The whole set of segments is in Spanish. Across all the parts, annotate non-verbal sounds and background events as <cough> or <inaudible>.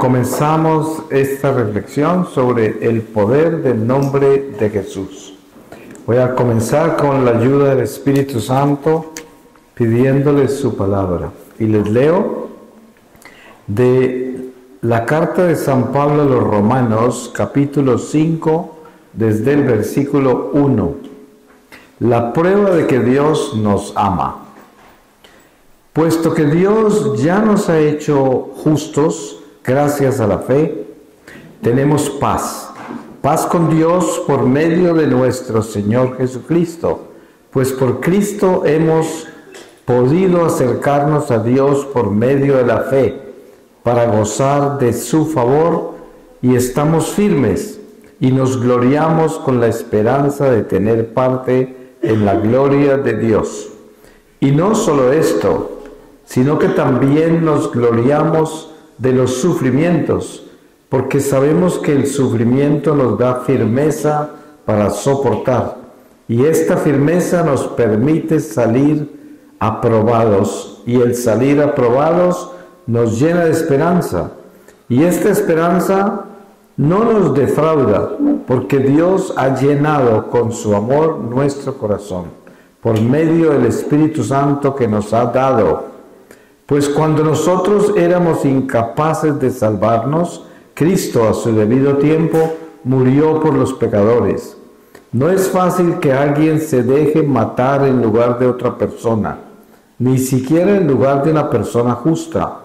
Comenzamos esta reflexión sobre el poder del nombre de Jesús. Voy a comenzar con la ayuda del Espíritu Santo pidiéndoles su palabra. Y les leo de la carta de San Pablo a los Romanos, capítulo 5, desde el versículo 1. La prueba de que Dios nos ama. Puesto que Dios ya nos ha hecho justos, gracias a la fe, tenemos paz. Paz con Dios por medio de nuestro Señor Jesucristo, pues por Cristo hemos podido acercarnos a Dios por medio de la fe para gozar de su favor y estamos firmes y nos gloriamos con la esperanza de tener parte en la gloria de Dios. Y no solo esto, sino que también nos gloriamos de los sufrimientos, porque sabemos que el sufrimiento nos da firmeza para soportar y esta firmeza nos permite salir aprobados y el salir aprobados nos llena de esperanza y esta esperanza no nos defrauda porque Dios ha llenado con su amor nuestro corazón por medio del Espíritu Santo que nos ha dado pues cuando nosotros éramos incapaces de salvarnos, Cristo a su debido tiempo murió por los pecadores. No es fácil que alguien se deje matar en lugar de otra persona, ni siquiera en lugar de una persona justa,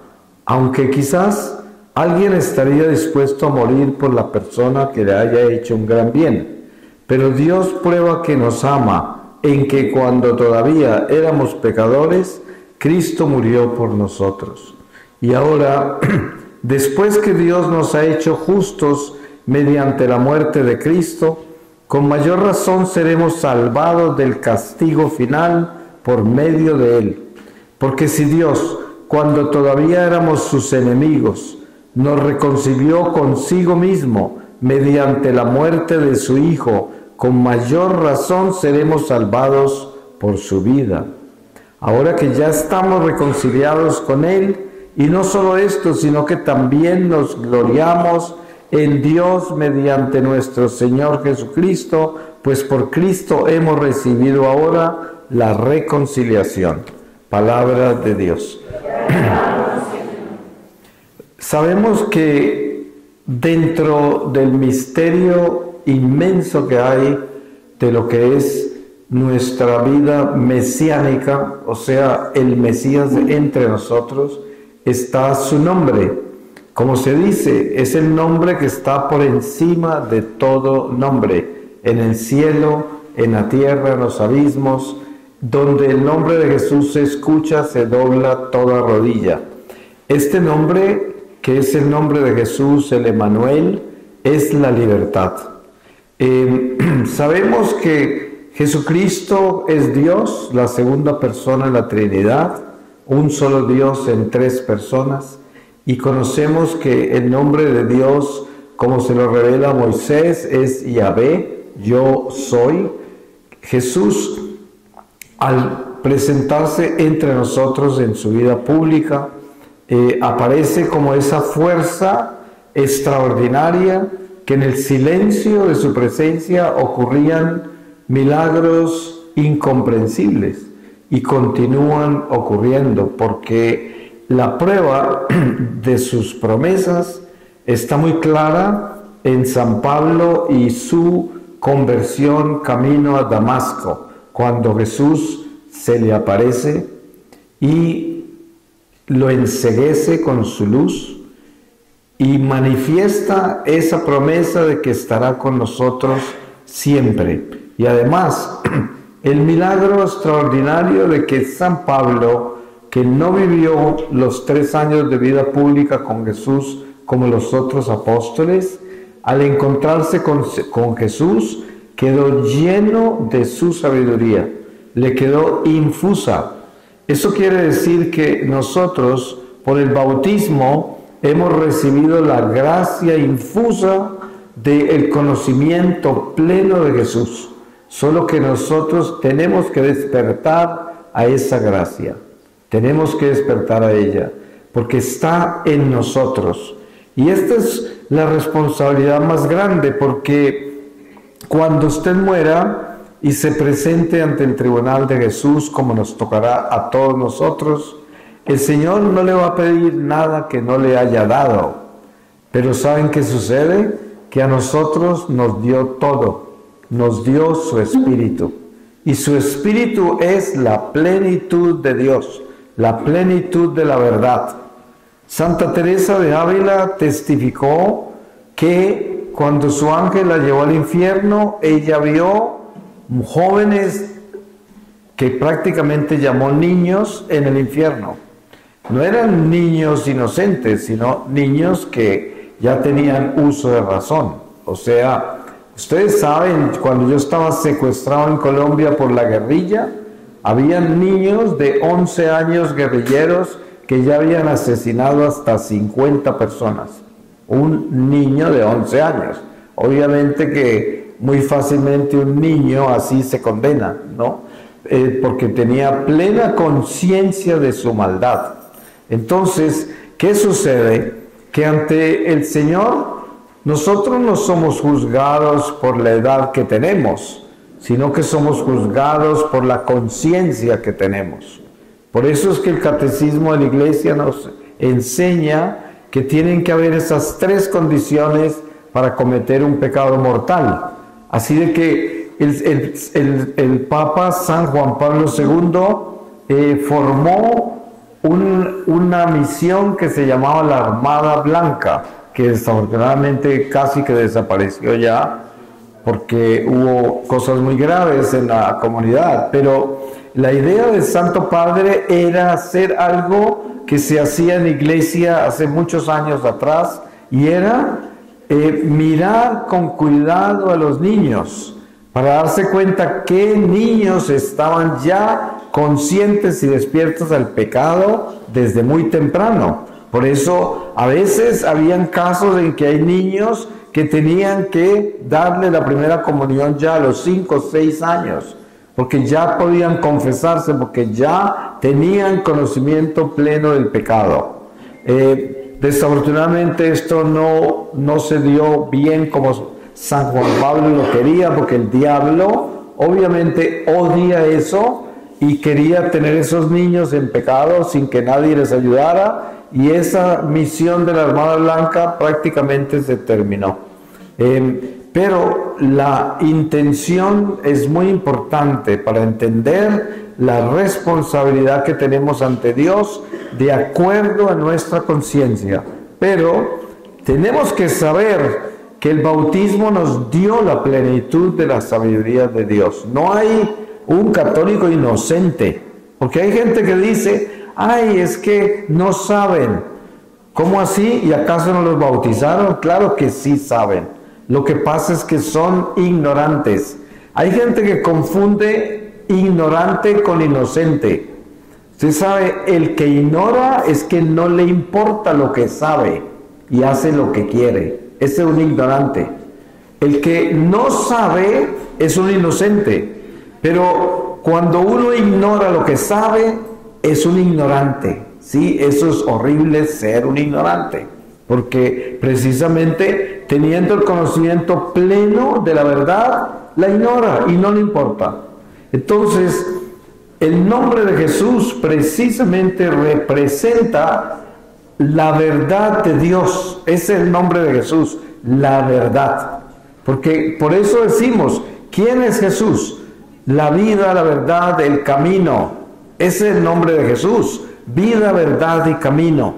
aunque quizás alguien estaría dispuesto a morir por la persona que le haya hecho un gran bien. Pero Dios prueba que nos ama en que cuando todavía éramos pecadores, Cristo murió por nosotros. Y ahora, <clears throat> después que Dios nos ha hecho justos mediante la muerte de Cristo, con mayor razón seremos salvados del castigo final por medio de Él. Porque si Dios, cuando todavía éramos sus enemigos, nos reconcilió consigo mismo mediante la muerte de su Hijo, con mayor razón seremos salvados por su vida ahora que ya estamos reconciliados con Él, y no solo esto, sino que también nos gloriamos en Dios mediante nuestro Señor Jesucristo, pues por Cristo hemos recibido ahora la reconciliación. Palabra de Dios. <clears throat> Sabemos que dentro del misterio inmenso que hay de lo que es nuestra vida mesiánica, o sea, el Mesías entre nosotros, está su nombre. Como se dice, es el nombre que está por encima de todo nombre, en el cielo, en la tierra, en los abismos, donde el nombre de Jesús se escucha, se dobla toda rodilla. Este nombre, que es el nombre de Jesús, el Emanuel, es la libertad. Eh, <clears throat> sabemos que Jesucristo es Dios, la segunda persona en la Trinidad, un solo Dios en tres personas, y conocemos que el nombre de Dios, como se lo revela Moisés, es Yahvé, yo soy. Jesús, al presentarse entre nosotros en su vida pública, eh, aparece como esa fuerza extraordinaria que en el silencio de su presencia ocurrían milagros incomprensibles y continúan ocurriendo porque la prueba <clears throat> de sus promesas está muy clara en San Pablo y su conversión camino a Damasco, cuando Jesús se le aparece y lo enseguece con su luz y manifiesta esa promesa de que estará con nosotros siempre. Y además, <clears throat> el milagro extraordinario de que San Pablo, que no vivió los tres años de vida pública con Jesús como los otros apóstoles, al encontrarse con, Jesús, quedó lleno de su sabiduría, le quedó infusa. Eso quiere decir que nosotros, por el bautismo, hemos recibido la gracia infusa del conocimiento pleno de Jesús. Solo que nosotros tenemos que despertar a esa gracia. Tenemos que despertar a ella, porque está en nosotros. Y esta es la responsabilidad más grande porque cuando usted muera y se presente ante el tribunal de Jesús como nos tocará a todos nosotros, el Señor no le va a pedir nada que no le haya dado. Pero ¿saben qué sucede? Que a nosotros nos dio todo, nos dio su espíritu. Y su espíritu es la plenitud de Dios, la plenitud de la verdad. Santa Teresa de Ávila testificó que cuando su ángel la llevó al infierno, ella vio jóvenes que prácticamente llamó niños en el infierno. No eran niños inocentes, sino niños que ya tenían uso de razón. O sea, ustedes saben, cuando yo estaba secuestrado en Colombia por la guerrilla, habían niños de 11 años guerrilleros que ya habían asesinado hasta 50 personas. Un niño de 11 años. Obviamente que muy fácilmente un niño así se condena, ¿no? Eh, porque tenía plena conciencia de su maldad. Entonces, ¿qué sucede? Que ante el Señor nosotros no somos juzgados por la edad que tenemos, sino que somos juzgados por la conciencia que tenemos. Por eso es que el catecismo de la iglesia nos enseña que tienen que haber esas tres condiciones para cometer un pecado mortal. Así de que el, Papa San Juan Pablo II eh, formó una misión que se llamaba la Armada Blanca, que desafortunadamente casi que desapareció ya porque hubo cosas muy graves en la comunidad, pero la idea del Santo Padre era hacer algo que se hacía en iglesia hace muchos años atrás y era eh, mirar con cuidado a los niños para darse cuenta qué niños estaban ya conscientes y despiertos al pecado desde muy temprano. Por eso a veces habían casos en que hay niños que tenían que darle la primera comunión ya a los 5 o 6 años porque ya podían confesarse, porque ya tenían conocimiento pleno del pecado. Eh, desafortunadamente esto no, no se dio bien como San Juan Pablo lo quería, porque el diablo obviamente odia eso y quería tener esos niños en pecado sin que nadie les ayudara y esa misión de la Armada Blanca prácticamente se terminó. Eh, pero la intención es muy importante para entender la responsabilidad que tenemos ante Dios de acuerdo a nuestra conciencia. Pero tenemos que saber que el bautismo nos dio la plenitud de la sabiduría de Dios. No hay un católico inocente, porque hay gente que dice, ay, es que no saben. ¿Cómo así? ¿Y acaso no los bautizaron? Claro que sí saben. Lo que pasa es que son ignorantes. Hay gente que confunde ignorante con inocente. Usted sabe, el que ignora es que no le importa lo que sabe y hace lo que quiere. Ese es un ignorante. El que no sabe es un inocente. Pero cuando uno ignora lo que sabe, es un ignorante. Sí, eso es horrible ser un ignorante porque precisamente teniendo el conocimiento pleno de la verdad, la ignora y no le importa. Entonces, el nombre de Jesús precisamente representa la verdad de Dios. Ese es el nombre de Jesús, la verdad. Porque por eso decimos, ¿quién es Jesús? La vida, la verdad, el camino. Ese es el nombre de Jesús. Vida, verdad y camino.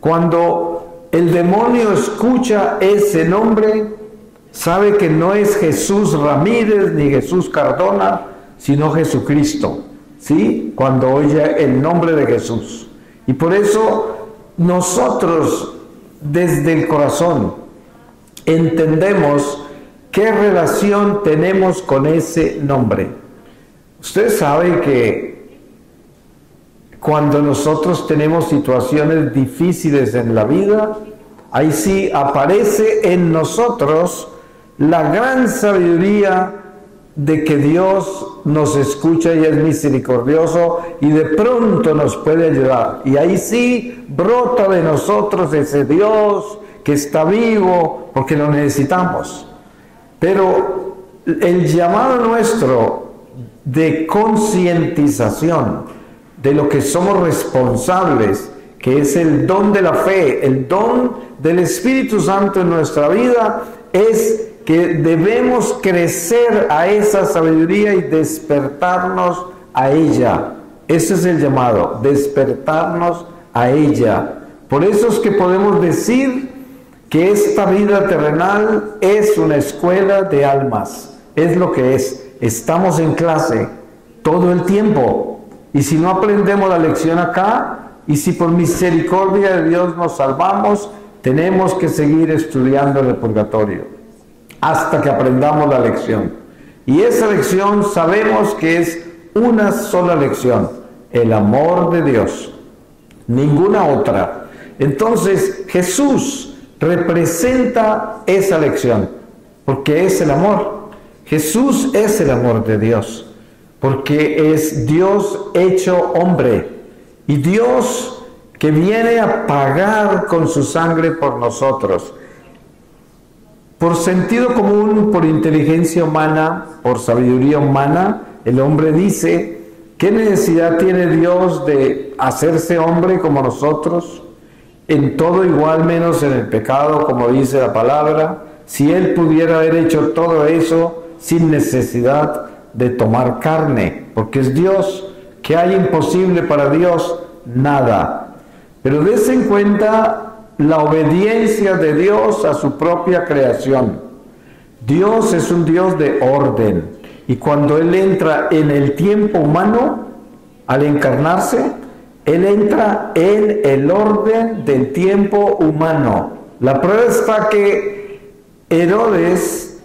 Cuando el demonio escucha ese nombre, sabe que no es Jesús Ramírez ni Jesús Cardona, sino Jesucristo. ¿Sí? Cuando oye el nombre de Jesús. Y por eso nosotros desde el corazón entendemos qué relación tenemos con ese nombre. Usted sabe que cuando nosotros tenemos situaciones difíciles en la vida, ahí sí aparece en nosotros la gran sabiduría de que Dios nos escucha y es misericordioso y de pronto nos puede ayudar. Y ahí sí brota de nosotros ese Dios que está vivo, porque lo necesitamos. Pero el llamado nuestro de concientización de lo que somos responsables, que es el don de la fe, el don del Espíritu Santo en nuestra vida, es que debemos crecer a esa sabiduría y despertarnos a ella. Ese es el llamado, despertarnos a ella. Por eso es que podemos decir que esta vida terrenal es una escuela de almas. Es lo que es. Estamos en clase todo el tiempo. Y si no aprendemos la lección acá, y si por misericordia de Dios nos salvamos, tenemos que seguir estudiando el purgatorio hasta que aprendamos la lección. Y esa lección sabemos que es una sola lección, el amor de Dios, ninguna otra. Entonces Jesús representa esa lección, porque es el amor. Jesús es el amor de Dios, porque es Dios hecho hombre. Y Dios que viene a pagar con su sangre por nosotros. Por sentido común, por inteligencia humana, por sabiduría humana, el hombre dice, ¿qué necesidad tiene Dios de hacerse hombre como nosotros? En todo igual menos en el pecado, como dice la palabra, si Él pudiera haber hecho todo eso sin necesidad de tomar carne, porque es Dios, ¿qué hay imposible para Dios? Nada. Pero des en cuenta la obediencia de Dios a su propia creación. Dios es un Dios de orden y cuando Él entra en el tiempo humano, al encarnarse, Él entra en el orden del tiempo humano. La prueba está que Herodes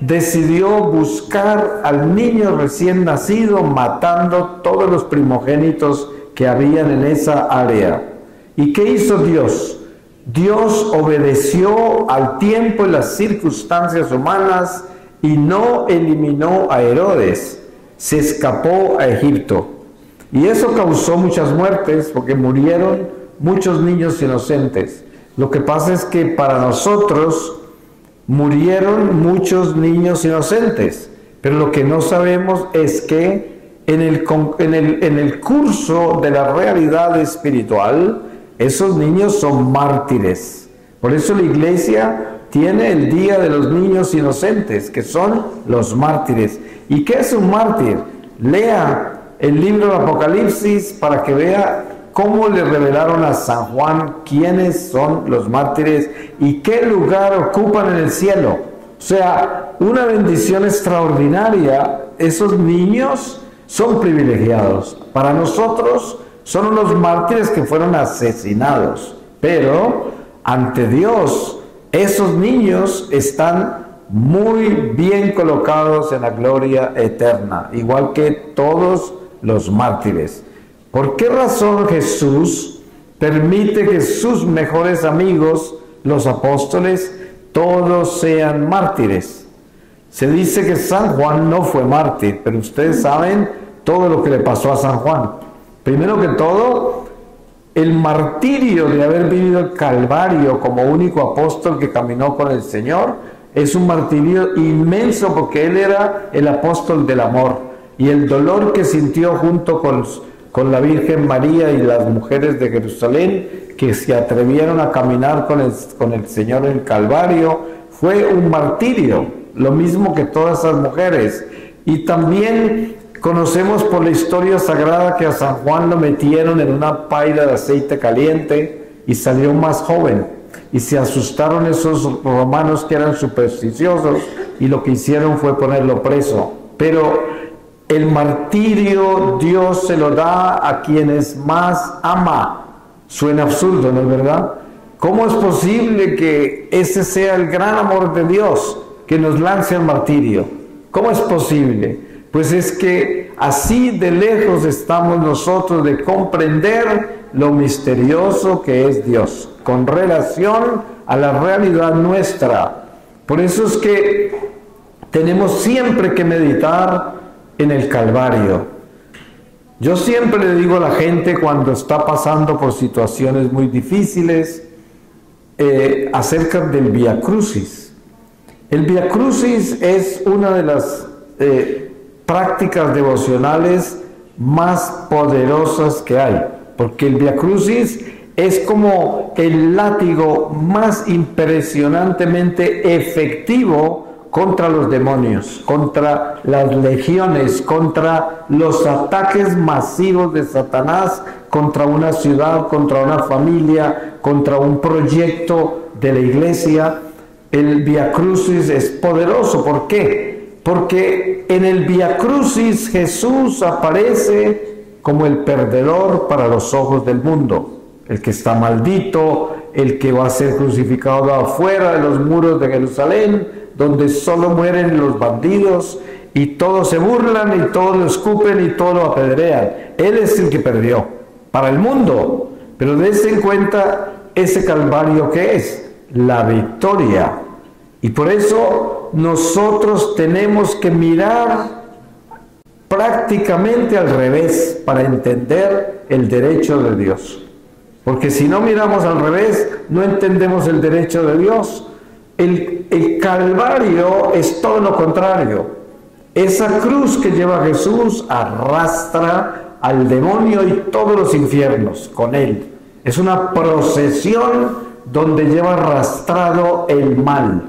decidió buscar al niño recién nacido matando todos los primogénitos que habían en esa área. ¿Y qué hizo Dios? Dios obedeció al tiempo y las circunstancias humanas y no eliminó a Herodes, se escapó a Egipto. Y eso causó muchas muertes porque murieron muchos niños inocentes. Lo que pasa es que para nosotros murieron muchos niños inocentes, pero lo que no sabemos es que en el, en el, en el curso de la realidad espiritual, esos niños son mártires. Por eso la iglesia tiene el Día de los Niños Inocentes, que son los mártires. ¿Y qué es un mártir? Lea el libro del Apocalipsis para que vea cómo le revelaron a San Juan quiénes son los mártires y qué lugar ocupan en el cielo. O sea, una bendición extraordinaria. Esos niños son privilegiados. Para nosotros, son unos mártires que fueron asesinados, pero ante Dios esos niños están muy bien colocados en la gloria eterna, igual que todos los mártires. ¿Por qué razón Jesús permite que sus mejores amigos, los apóstoles, todos sean mártires? Se dice que San Juan no fue mártir, pero ustedes saben todo lo que le pasó a San Juan. Primero que todo, el martirio de haber vivido el Calvario como único apóstol que caminó con el Señor es un martirio inmenso porque él era el apóstol del amor y el dolor que sintió junto con, con la Virgen María y las mujeres de Jerusalén que se atrevieron a caminar con el, con el Señor en el Calvario fue un martirio, lo mismo que todas esas mujeres. Y también Conocemos por la historia sagrada que a San Juan lo metieron en una paila de aceite caliente y salió más joven. Y se asustaron esos romanos que eran supersticiosos y lo que hicieron fue ponerlo preso. Pero el martirio Dios se lo da a quienes más ama. Suena absurdo, ¿no es verdad? ¿Cómo es posible que ese sea el gran amor de Dios que nos lance al martirio? ¿Cómo es posible? Pues es que así de lejos estamos nosotros de comprender lo misterioso que es Dios con relación a la realidad nuestra. Por eso es que tenemos siempre que meditar en el Calvario. Yo siempre le digo a la gente cuando está pasando por situaciones muy difíciles, eh, acerca del Via Crucis. El Via Crucis es una de las eh, prácticas devocionales más poderosas que hay, porque el Via Crucis es como el látigo más impresionantemente efectivo contra los demonios, contra las legiones, contra los ataques masivos de Satanás contra una ciudad, contra una familia, contra un proyecto de la iglesia. El Via Crucis es poderoso. ¿Por qué? Porque en el Via Crucis Jesús aparece como el perdedor para los ojos del mundo el que está maldito, el que va a ser crucificado afuera de los muros de Jerusalén, donde solo mueren los bandidos y todos se burlan y todos lo escupen y todos lo apedrean. Él es el que perdió para el mundo, pero dése en cuenta ese calvario que es la victoria. Y por eso nosotros tenemos que mirar prácticamente al revés para entender el derecho de Dios. Porque si no miramos al revés, no entendemos el derecho de Dios. El, Calvario es todo lo contrario. Esa cruz que lleva Jesús arrastra al demonio y todos los infiernos con él. Es una procesión donde lleva arrastrado el mal.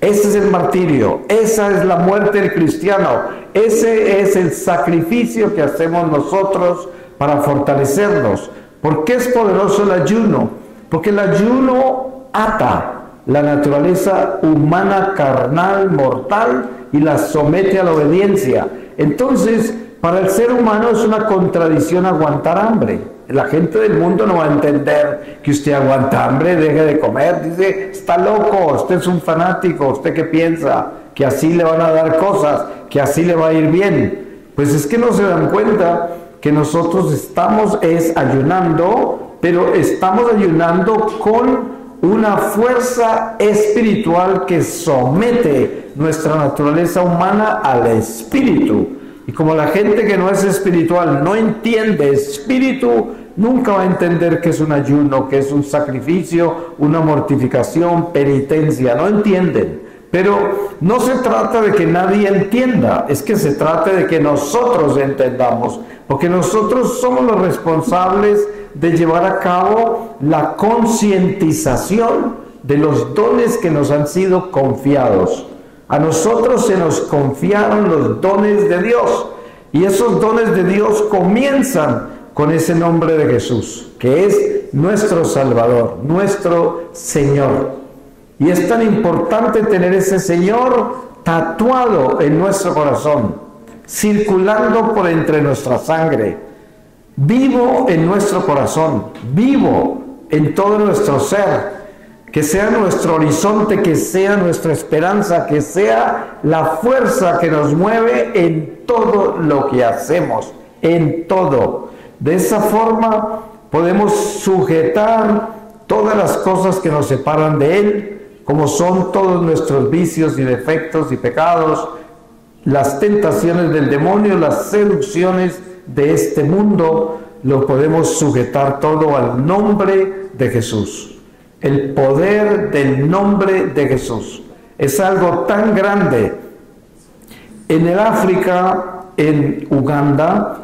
Ese es el martirio, esa es la muerte del cristiano, ese es el sacrificio que hacemos nosotros para fortalecernos. ¿Por qué es poderoso el ayuno? Porque el ayuno ata la naturaleza humana, carnal, mortal y la somete a la obediencia. Entonces, para el ser humano es una contradicción aguantar hambre. La gente del mundo no va a entender que usted aguanta hambre, deje de comer. Dice, está loco, usted es un fanático, usted qué piensa que así le van a dar cosas, que así le va a ir bien. Pues es que no se dan cuenta que nosotros estamos es ayunando, pero estamos ayunando con una fuerza espiritual que somete nuestra naturaleza humana al espíritu. Y como la gente que no es espiritual no entiende espíritu, nunca va a entender que es un ayuno, que es un sacrificio, una mortificación, penitencia, no entienden. Pero no se trata de que nadie entienda, es que se trata de que nosotros entendamos porque nosotros somos los responsables de llevar a cabo la concientización de los dones que nos han sido confiados. A nosotros se nos confiaron los dones de Dios y esos dones de Dios comienzan con ese nombre de Jesús, que es nuestro Salvador, nuestro Señor. Y es tan importante tener ese Señor tatuado en nuestro corazón circulando por entre nuestra sangre, vivo en nuestro corazón, vivo en todo nuestro ser, que sea nuestro horizonte, que sea nuestra esperanza, que sea la fuerza que nos mueve en todo lo que hacemos, en todo. De esa forma podemos sujetar todas las cosas que nos separan de Él, como son todos nuestros vicios y defectos y pecados, las tentaciones del demonio, las seducciones de este mundo, lo podemos sujetar todo al nombre de Jesús. El poder del nombre de Jesús es algo tan grande. En el África, en Uganda,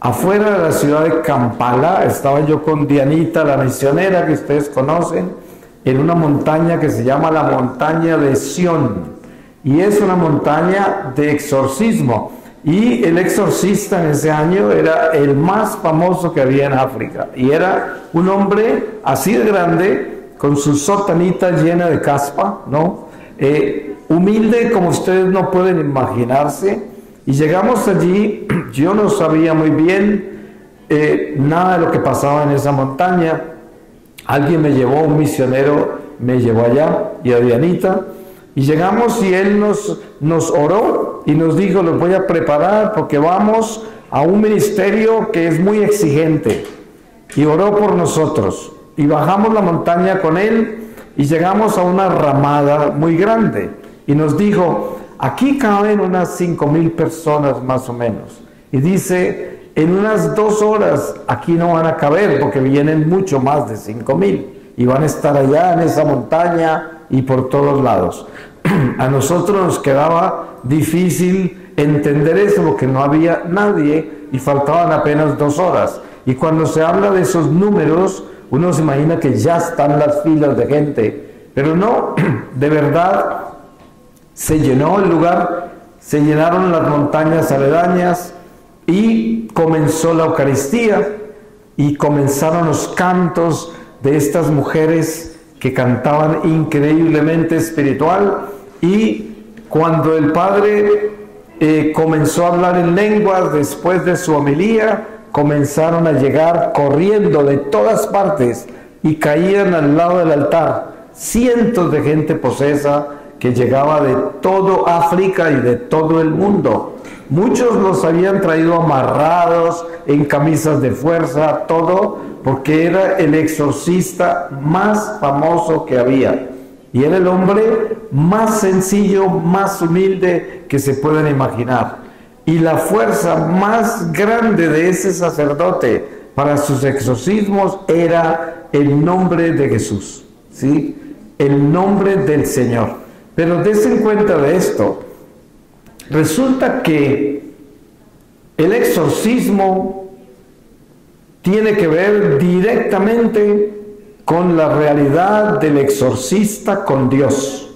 afuera de la ciudad de Kampala, estaba yo con Dianita, la misionera que ustedes conocen, en una montaña que se llama la montaña de Sión y es una montaña de exorcismo. Y el exorcista en ese año era el más famoso que había en África. Y era un hombre así de grande, con su sotanita llena de caspa, ¿no? Eh, humilde como ustedes no pueden imaginarse. Y llegamos allí, <clears throat> yo no sabía muy bien eh, nada de lo que pasaba en esa montaña. Alguien me llevó, un misionero me llevó allá, y a Dianita. Y llegamos y Él nos, nos oró y nos dijo, los voy a preparar porque vamos a un ministerio que es muy exigente. Y oró por nosotros. Y bajamos la montaña con Él y llegamos a una ramada muy grande. Y nos dijo, aquí caben unas cinco mil personas más o menos. Y dice, en unas dos horas aquí no van a caber porque vienen mucho más de cinco mil. y van a estar allá en esa montaña y por todos lados. <clears throat> A nosotros nos quedaba difícil entender eso porque no había nadie y faltaban apenas dos horas. Y cuando se habla de esos números, uno se imagina que ya están las filas de gente, pero no, <clears throat> de verdad se llenó el lugar, se llenaron las montañas aledañas y comenzó la Eucaristía y comenzaron los cantos de estas mujeres que cantaban increíblemente espiritual y cuando el Padre eh, comenzó a hablar en lenguas después de su homilía, comenzaron a llegar corriendo de todas partes y caían al lado del altar cientos de gente posesa que llegaba de todo África y de todo el mundo. Muchos los habían traído amarrados en camisas de fuerza, todo, porque era el exorcista más famoso que había. Y era el hombre más sencillo, más humilde que se pueden imaginar. Y la fuerza más grande de ese sacerdote para sus exorcismos era el nombre de Jesús, ¿sí? El nombre del Señor. Pero en cuenta de esto. Resulta que el exorcismo tiene que ver directamente con la realidad del exorcista con Dios.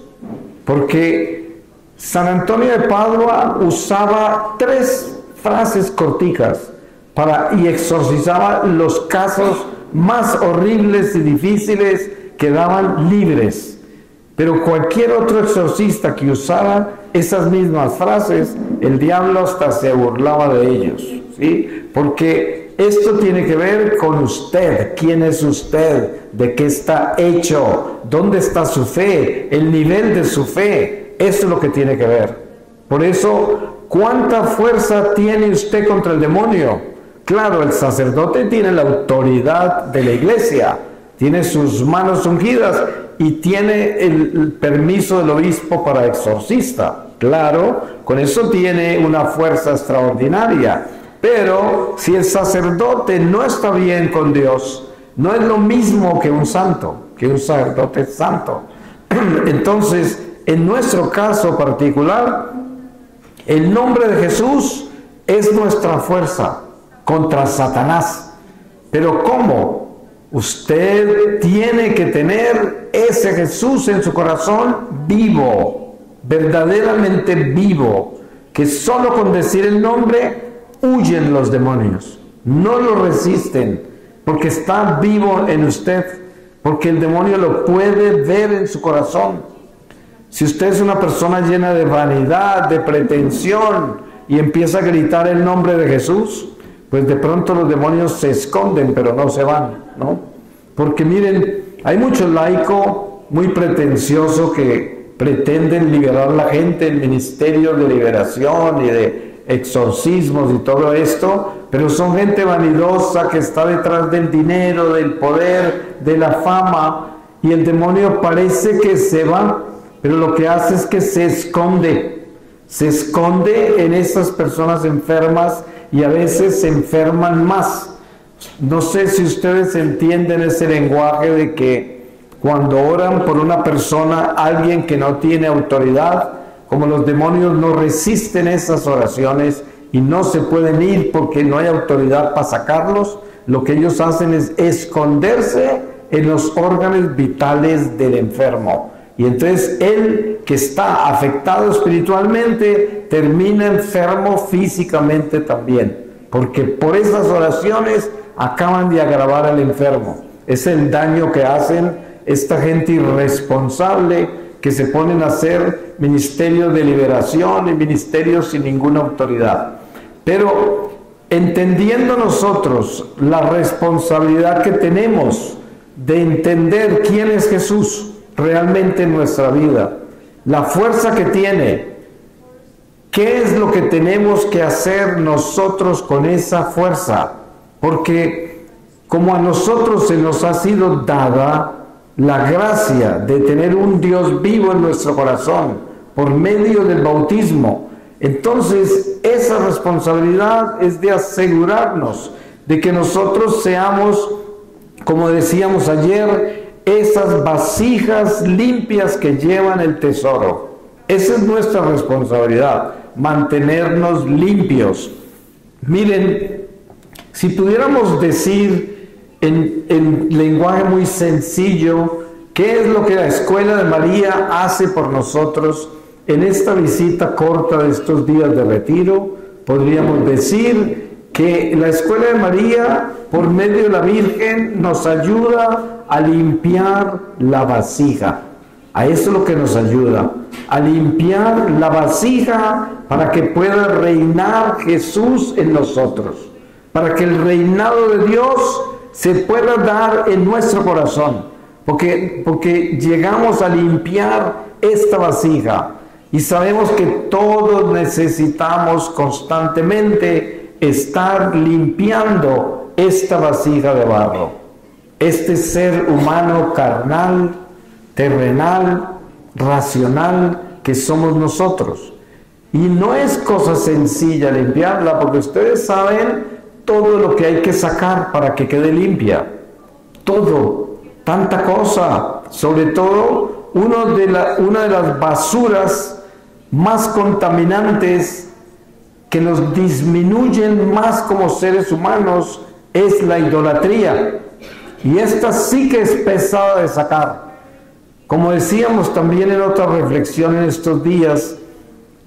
Porque San Antonio de Padua usaba tres frases corticas para, y exorcizaba los casos más horribles y difíciles quedaban libres. Pero cualquier otro exorcista que usara esas mismas frases, el diablo hasta se burlaba de ellos, ¿sí? Porque esto tiene que ver con usted, quién es usted, de qué está hecho, dónde está su fe, el nivel de su fe, eso es lo que tiene que ver. Por eso, ¿cuánta fuerza tiene usted contra el demonio? Claro, el sacerdote tiene la autoridad de la iglesia, tiene sus manos ungidas y tiene el permiso del obispo para exorcista. Claro, con eso tiene una fuerza extraordinaria. Pero si el sacerdote no está bien con Dios, no es lo mismo que un santo, que un sacerdote santo. <clears throat> Entonces, en nuestro caso particular, el nombre de Jesús es nuestra fuerza contra Satanás. Pero ¿cómo? Usted tiene que tener ese Jesús en su corazón vivo, verdaderamente vivo, que solo con decir el nombre huyen los demonios, no lo resisten, porque está vivo en usted, porque el demonio lo puede ver en su corazón. Si usted es una persona llena de vanidad, de pretensión y empieza a gritar el nombre de Jesús, pues de pronto los demonios se esconden, pero no se van, ¿no? Porque miren, hay mucho laico muy pretencioso que pretenden liberar a la gente en ministerios de liberación y de exorcismos y todo esto, pero son gente vanidosa que está detrás del dinero, del poder, de la fama, y el demonio parece que se va pero lo que hace es que se esconde, se esconde en esas personas enfermas y a veces se enferman más. No sé si ustedes entienden ese lenguaje de que cuando oran por una persona, alguien que no tiene autoridad, como los demonios no resisten esas oraciones y no se pueden ir porque no hay autoridad para sacarlos, lo que ellos hacen es esconderse en los órganos vitales del enfermo. Y entonces él que está afectado espiritualmente termina enfermo físicamente también. Porque por esas oraciones acaban de agravar al enfermo. Es el daño que hacen esta gente irresponsable que se ponen a hacer ministerios de liberación y ministerios sin ninguna autoridad. Pero entendiendo nosotros la responsabilidad que tenemos de entender quién es Jesús, realmente en nuestra vida, la fuerza que tiene, qué es lo que tenemos que hacer nosotros con esa fuerza, porque como a nosotros se nos ha sido dada la gracia de tener un Dios vivo en nuestro corazón por medio del bautismo, entonces esa responsabilidad es de asegurarnos de que nosotros seamos, como decíamos ayer, esas vasijas limpias que llevan el tesoro. Esa es nuestra responsabilidad, mantenernos limpios. Miren, si pudiéramos decir en, en lenguaje muy sencillo, ¿qué es lo que la Escuela de María hace por nosotros en esta visita corta de estos días de retiro? Podríamos decir que la Escuela de María, por medio de la Virgen, nos ayuda a limpiar la vasija. A eso es lo que nos ayuda, a limpiar la vasija para que pueda reinar Jesús en nosotros, para que el reinado de Dios se pueda dar en nuestro corazón, porque, porque llegamos a limpiar esta vasija y sabemos que todos necesitamos constantemente estar limpiando esta vasija de barro, este ser humano carnal, terrenal, racional que somos nosotros. Y no es cosa sencilla limpiarla, porque ustedes saben todo lo que hay que sacar para que quede limpia. Todo, tanta cosa, sobre todo una de las basuras más contaminantes que nos disminuyen más como seres humanos es la idolatría. Y esta sí que es pesada de sacar. Como decíamos también en otra reflexión en estos días,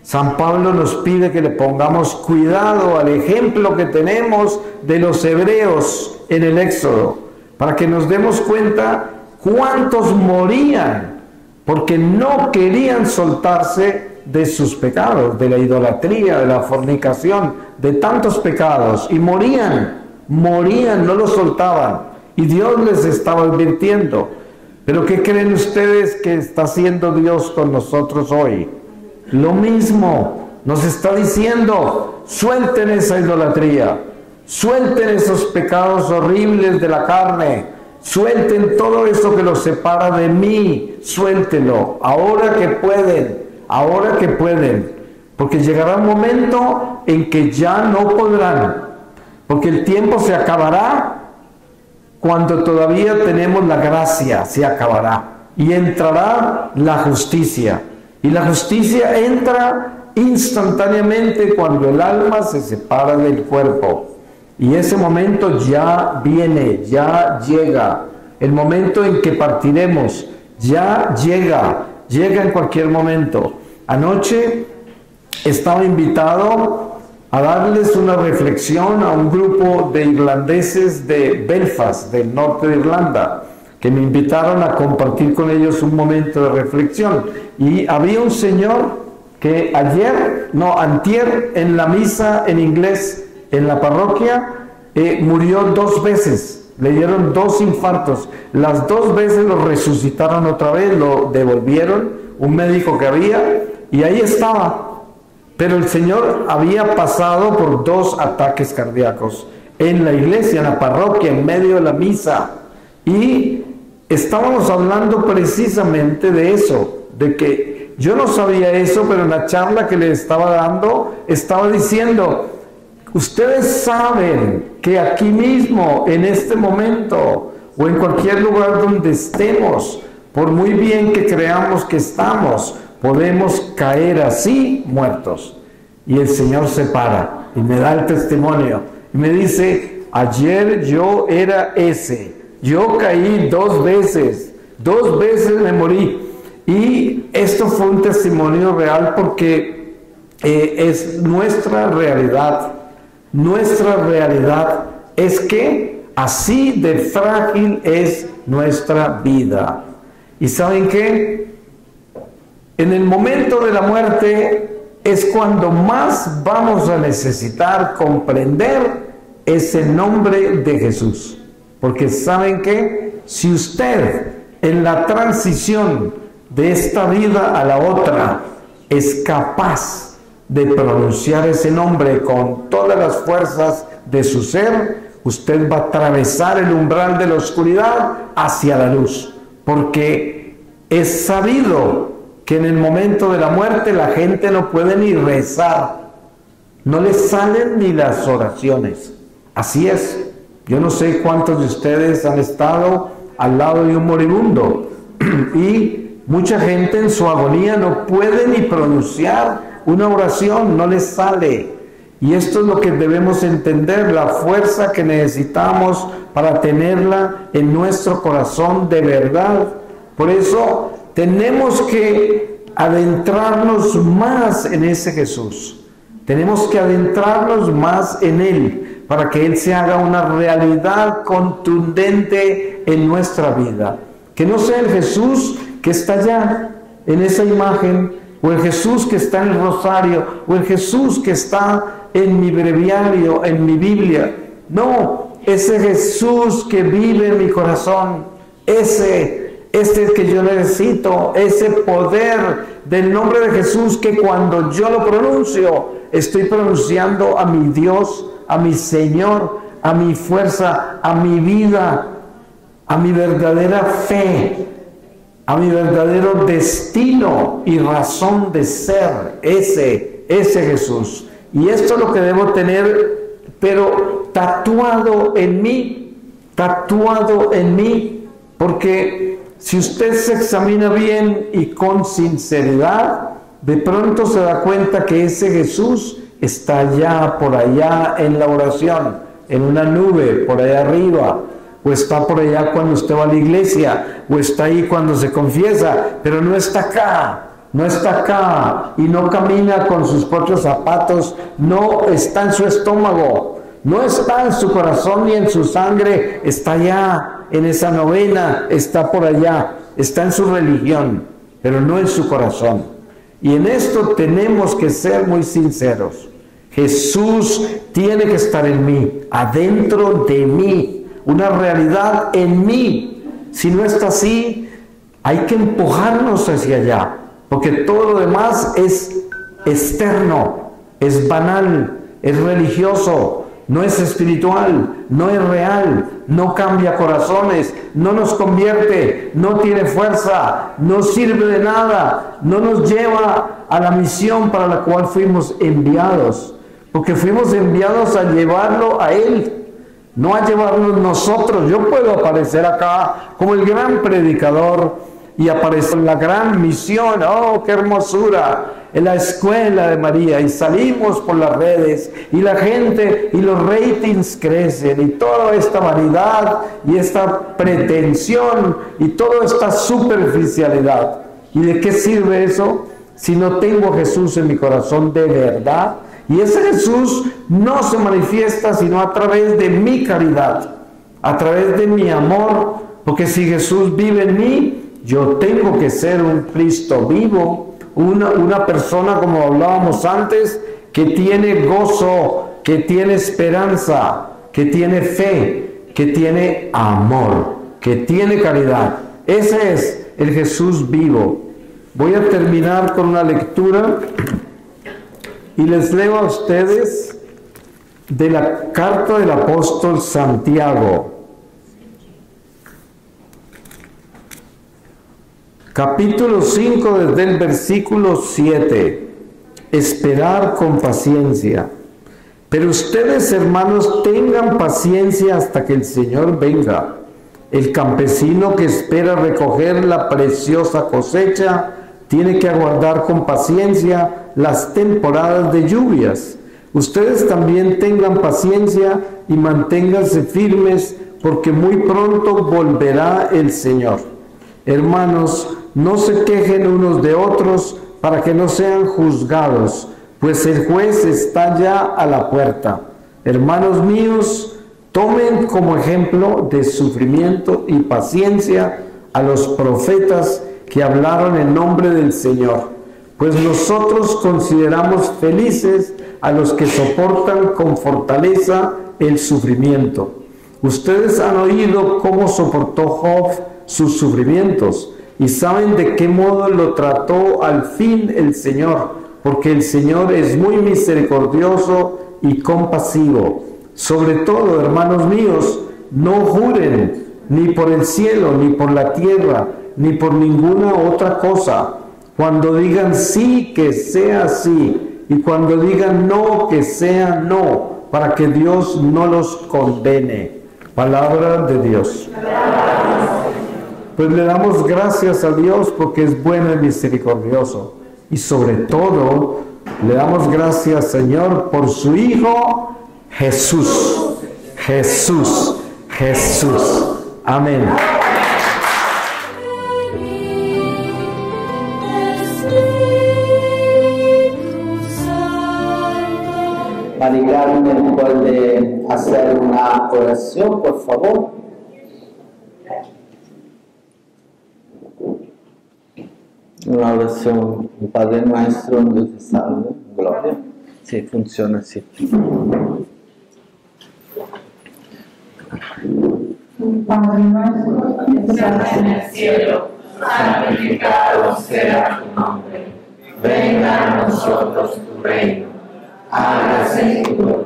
San Pablo nos pide que le pongamos cuidado al ejemplo que tenemos de los hebreos en el Éxodo, para que nos demos cuenta cuántos morían porque no querían soltarse de sus pecados, de la idolatría, de la fornicación, de tantos pecados, y morían, morían, no los soltaban, y Dios les estaba advirtiendo. Pero ¿qué creen ustedes que está haciendo Dios con nosotros hoy? Lo mismo, nos está diciendo, suelten esa idolatría, suelten esos pecados horribles de la carne, suelten todo eso que los separa de mí, suéltenlo, ahora que pueden ahora que pueden, porque llegará un momento en que ya no podrán, porque el tiempo se acabará cuando todavía tenemos la gracia, se acabará, y entrará la justicia. Y la justicia entra instantáneamente cuando el alma se separa del cuerpo. Y ese momento ya viene, ya llega. El momento en que partiremos ya llega llega en cualquier momento. Anoche estaba invitado a darles una reflexión a un grupo de irlandeses de Belfast, del norte de Irlanda, que me invitaron a compartir con ellos un momento de reflexión. Y había un señor que ayer, no, antier, en la misa en inglés en la parroquia, eh, murió dos veces le dieron dos infartos. Las dos veces lo resucitaron otra vez, lo devolvieron, un médico que había, y ahí estaba. Pero el Señor había pasado por dos ataques cardíacos en la iglesia, en la parroquia, en medio de la misa. Y estábamos hablando precisamente de eso, de que yo no sabía eso, pero en la charla que le estaba dando, estaba diciendo, Ustedes saben que aquí mismo, en este momento, o en cualquier lugar donde estemos, por muy bien que creamos que estamos, podemos caer así muertos. Y el Señor se para y me da el testimonio y me dice, ayer yo era ese, yo caí dos veces, dos veces me morí. Y esto fue un testimonio real porque eh, es nuestra realidad nuestra realidad es que así de frágil es nuestra vida. ¿Y saben qué? En el momento de la muerte es cuando más vamos a necesitar comprender ese nombre de Jesús. Porque saben que si usted en la transición de esta vida a la otra es capaz de pronunciar ese nombre con todas las fuerzas de su ser, usted va a atravesar el umbral de la oscuridad hacia la luz, porque es sabido que en el momento de la muerte la gente no puede ni rezar, no le salen ni las oraciones. Así es. Yo no sé cuántos de ustedes han estado al lado de un moribundo. <clears throat> y mucha gente en su agonía no puede ni pronunciar una oración, no les sale. Y esto es lo que debemos entender, la fuerza que necesitamos para tenerla en nuestro corazón de verdad. Por eso tenemos que adentrarnos más en ese Jesús. Tenemos que adentrarnos más en Él para que Él se haga una realidad contundente en nuestra vida. Que no sea el Jesús que está allá en esa imagen, o el Jesús que está en el rosario, o el Jesús que está en mi breviario, en mi Biblia. No, ese Jesús que vive en mi corazón, ese, ese que yo necesito, ese poder del nombre de Jesús que cuando yo lo pronuncio, estoy pronunciando a mi Dios, a mi Señor, a mi fuerza, a mi vida, a mi verdadera fe, a mi verdadero destino y razón de ser, ese, ese Jesús. Y esto es lo que debo tener, pero tatuado en mí, tatuado en mí, porque si usted se examina bien y con sinceridad, de pronto se da cuenta que ese Jesús está allá, por allá en la oración, en una nube, por allá arriba, o está por allá cuando usted va a la iglesia, o está ahí cuando se confiesa, pero no está acá, no está acá y no camina con sus propios zapatos, no está en su estómago, no está en su corazón ni en su sangre, está allá en esa novena, está por allá, está en su religión, pero no en su corazón. Y en esto tenemos que ser muy sinceros. Jesús tiene que estar en mí, adentro de mí, una realidad en mí. Si no está así, hay que empujarnos hacia allá, porque todo lo demás es externo, es banal, es religioso, no es espiritual, no es real, no cambia corazones, no nos convierte, no tiene fuerza, no sirve de nada, no nos lleva a la misión para la cual fuimos enviados porque fuimos enviados a llevarlo a Él, no a llevarnos nosotros. Yo puedo aparecer acá como el gran predicador y aparecer en la gran misión, oh, qué hermosura, en la escuela de María y salimos por las redes y la gente y los ratings crecen y toda esta vanidad y esta pretensión y toda esta superficialidad. ¿Y de qué sirve eso si no tengo a Jesús en mi corazón de verdad? Y ese Jesús no se manifiesta sino a través de mi caridad, a través de mi amor, porque si Jesús vive en mí, yo tengo que ser un Cristo vivo, una, una persona como hablábamos antes, que tiene gozo, que tiene esperanza, que tiene fe, que tiene amor, que tiene caridad. Ese es el Jesús vivo. Voy a terminar con una lectura y les leo a ustedes de la carta del apóstol Santiago, capítulo 5 desde el versículo 7, esperar con paciencia. Pero ustedes, hermanos, tengan paciencia hasta que el Señor venga. El campesino que espera recoger la preciosa cosecha tiene que aguardar con paciencia las temporadas de lluvias. Ustedes también tengan paciencia y manténganse firmes porque muy pronto volverá el Señor. Hermanos, no se quejen unos de otros para que no sean juzgados, pues el juez está ya a la puerta. Hermanos míos, tomen como ejemplo de sufrimiento y paciencia a los profetas que hablaron en nombre del Señor, pues nosotros consideramos felices a los que soportan con fortaleza el sufrimiento. Ustedes han oído cómo soportó Job sus sufrimientos y saben de qué modo lo trató al fin el Señor, porque el Señor es muy misericordioso y compasivo. Sobre todo, hermanos míos, no juren ni por el cielo, ni por la tierra, ni por ninguna otra cosa. Cuando digan sí, que sea sí, y cuando digan no, que sea no, para que Dios no los condene. Palabra de Dios. Pues le damos gracias a Dios porque es bueno y misericordioso. Y sobre todo, le damos gracias, Señor, por su Hijo Jesús. Jesús. Jesús. Amén. Una oración, por favor. Una oración, un Padre Nuestro, un Dios te salve, gloria. Sí, funciona así. Padre nuestro que estás en el cielo, santificado sea tu nombre. Venga a nosotros tu reino. Hágase tu voluntad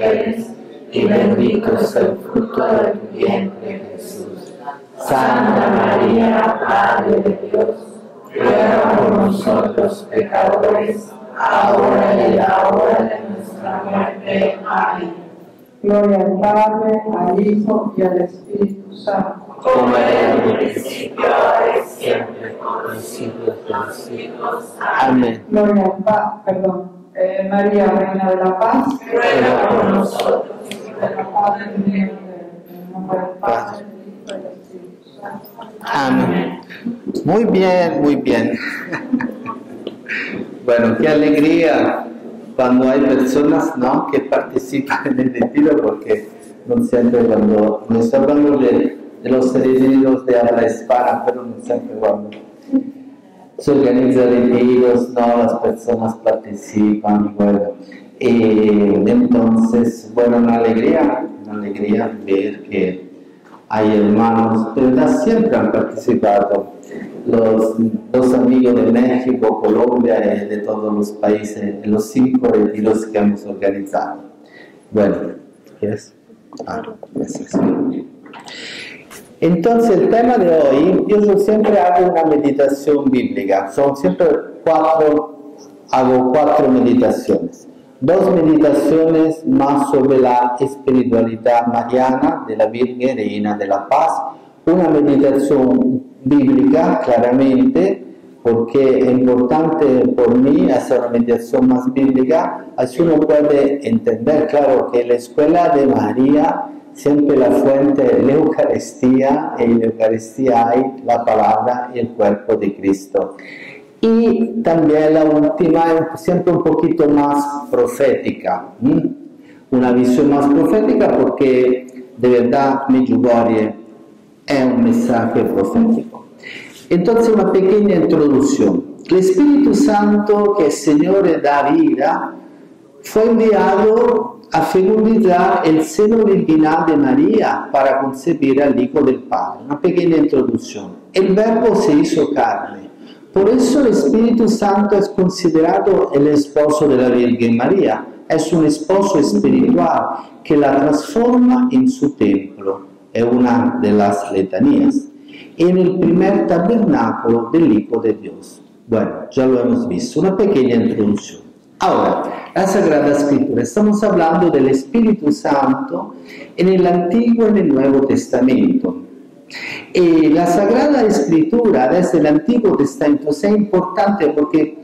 mujeres, y bendito es el fruto de tu vientre, Jesús. Santa María, Madre de Dios, ruega por nosotros pecadores, ahora y en la hora de nuestra muerte. Amén. gloria al Padre, al Hijo y al Espíritu Santo. como era en el principio, ahora y siempre, por los siglos de los siglos. Amén. Amén. Gloria al Padre, perdón, eh, María, Reina de la Paz, Ruega por nosotros. Amén. Muy bien, muy bien. Bueno, qué alegría cuando hay personas ¿no? que participan en el retiro, porque no siempre cuando, no estoy hablando de, de los retiros de habla hispana, pero no siempre cuando se organizan retiros, ¿no? las personas participan, bueno. Y entonces, bueno, una alegría, una alegría ver que hay hermanos, de verdad siempre han participado. Los, los amigos de México, Colombia y de todos los países, los cinco retiros que hemos organizado. Bueno, ¿quieres? Ah, gracias. Entonces, el tema de hoy, yo siempre hago una meditación bíblica. Son siempre cuatro, hago cuatro meditaciones. Dos meditaciones más sobre la espiritualidad mariana de la Virgen Reina de la Paz. Una meditación bíblica, claramente, porque es importante por mí hacer una meditación más bíblica, así uno puede entender, claro, que la escuela de María siempre la fuente es la Eucaristía, y en la Eucaristía hay la palabra y el cuerpo de Cristo. Y también la última es siempre un poquito más profética, ¿m? una visión más profética porque de verdad Medjugorje es un mensaje profético. Entonces una pequeña introducción. El Espíritu Santo, que es Señor da vida, fue enviado a fecundizar el seno virginal de María para concebir al Hijo del Padre. Una pequeña introducción. El Verbo se hizo carne. Por eso el Espíritu Santo es considerado el esposo de la Virgen María. Es un esposo espiritual que la transforma en su templo. Es una de las letanías. En el primer tabernáculo del Hijo de Dios. Bueno, ya lo hemos visto. Una pequeña introducción. Ahora, la Sagrada Escritura. Estamos hablando del Espíritu Santo en el Antiguo y en el Nuevo Testamento. Y la Sagrada Escritura desde el Antiguo Testamento es importante porque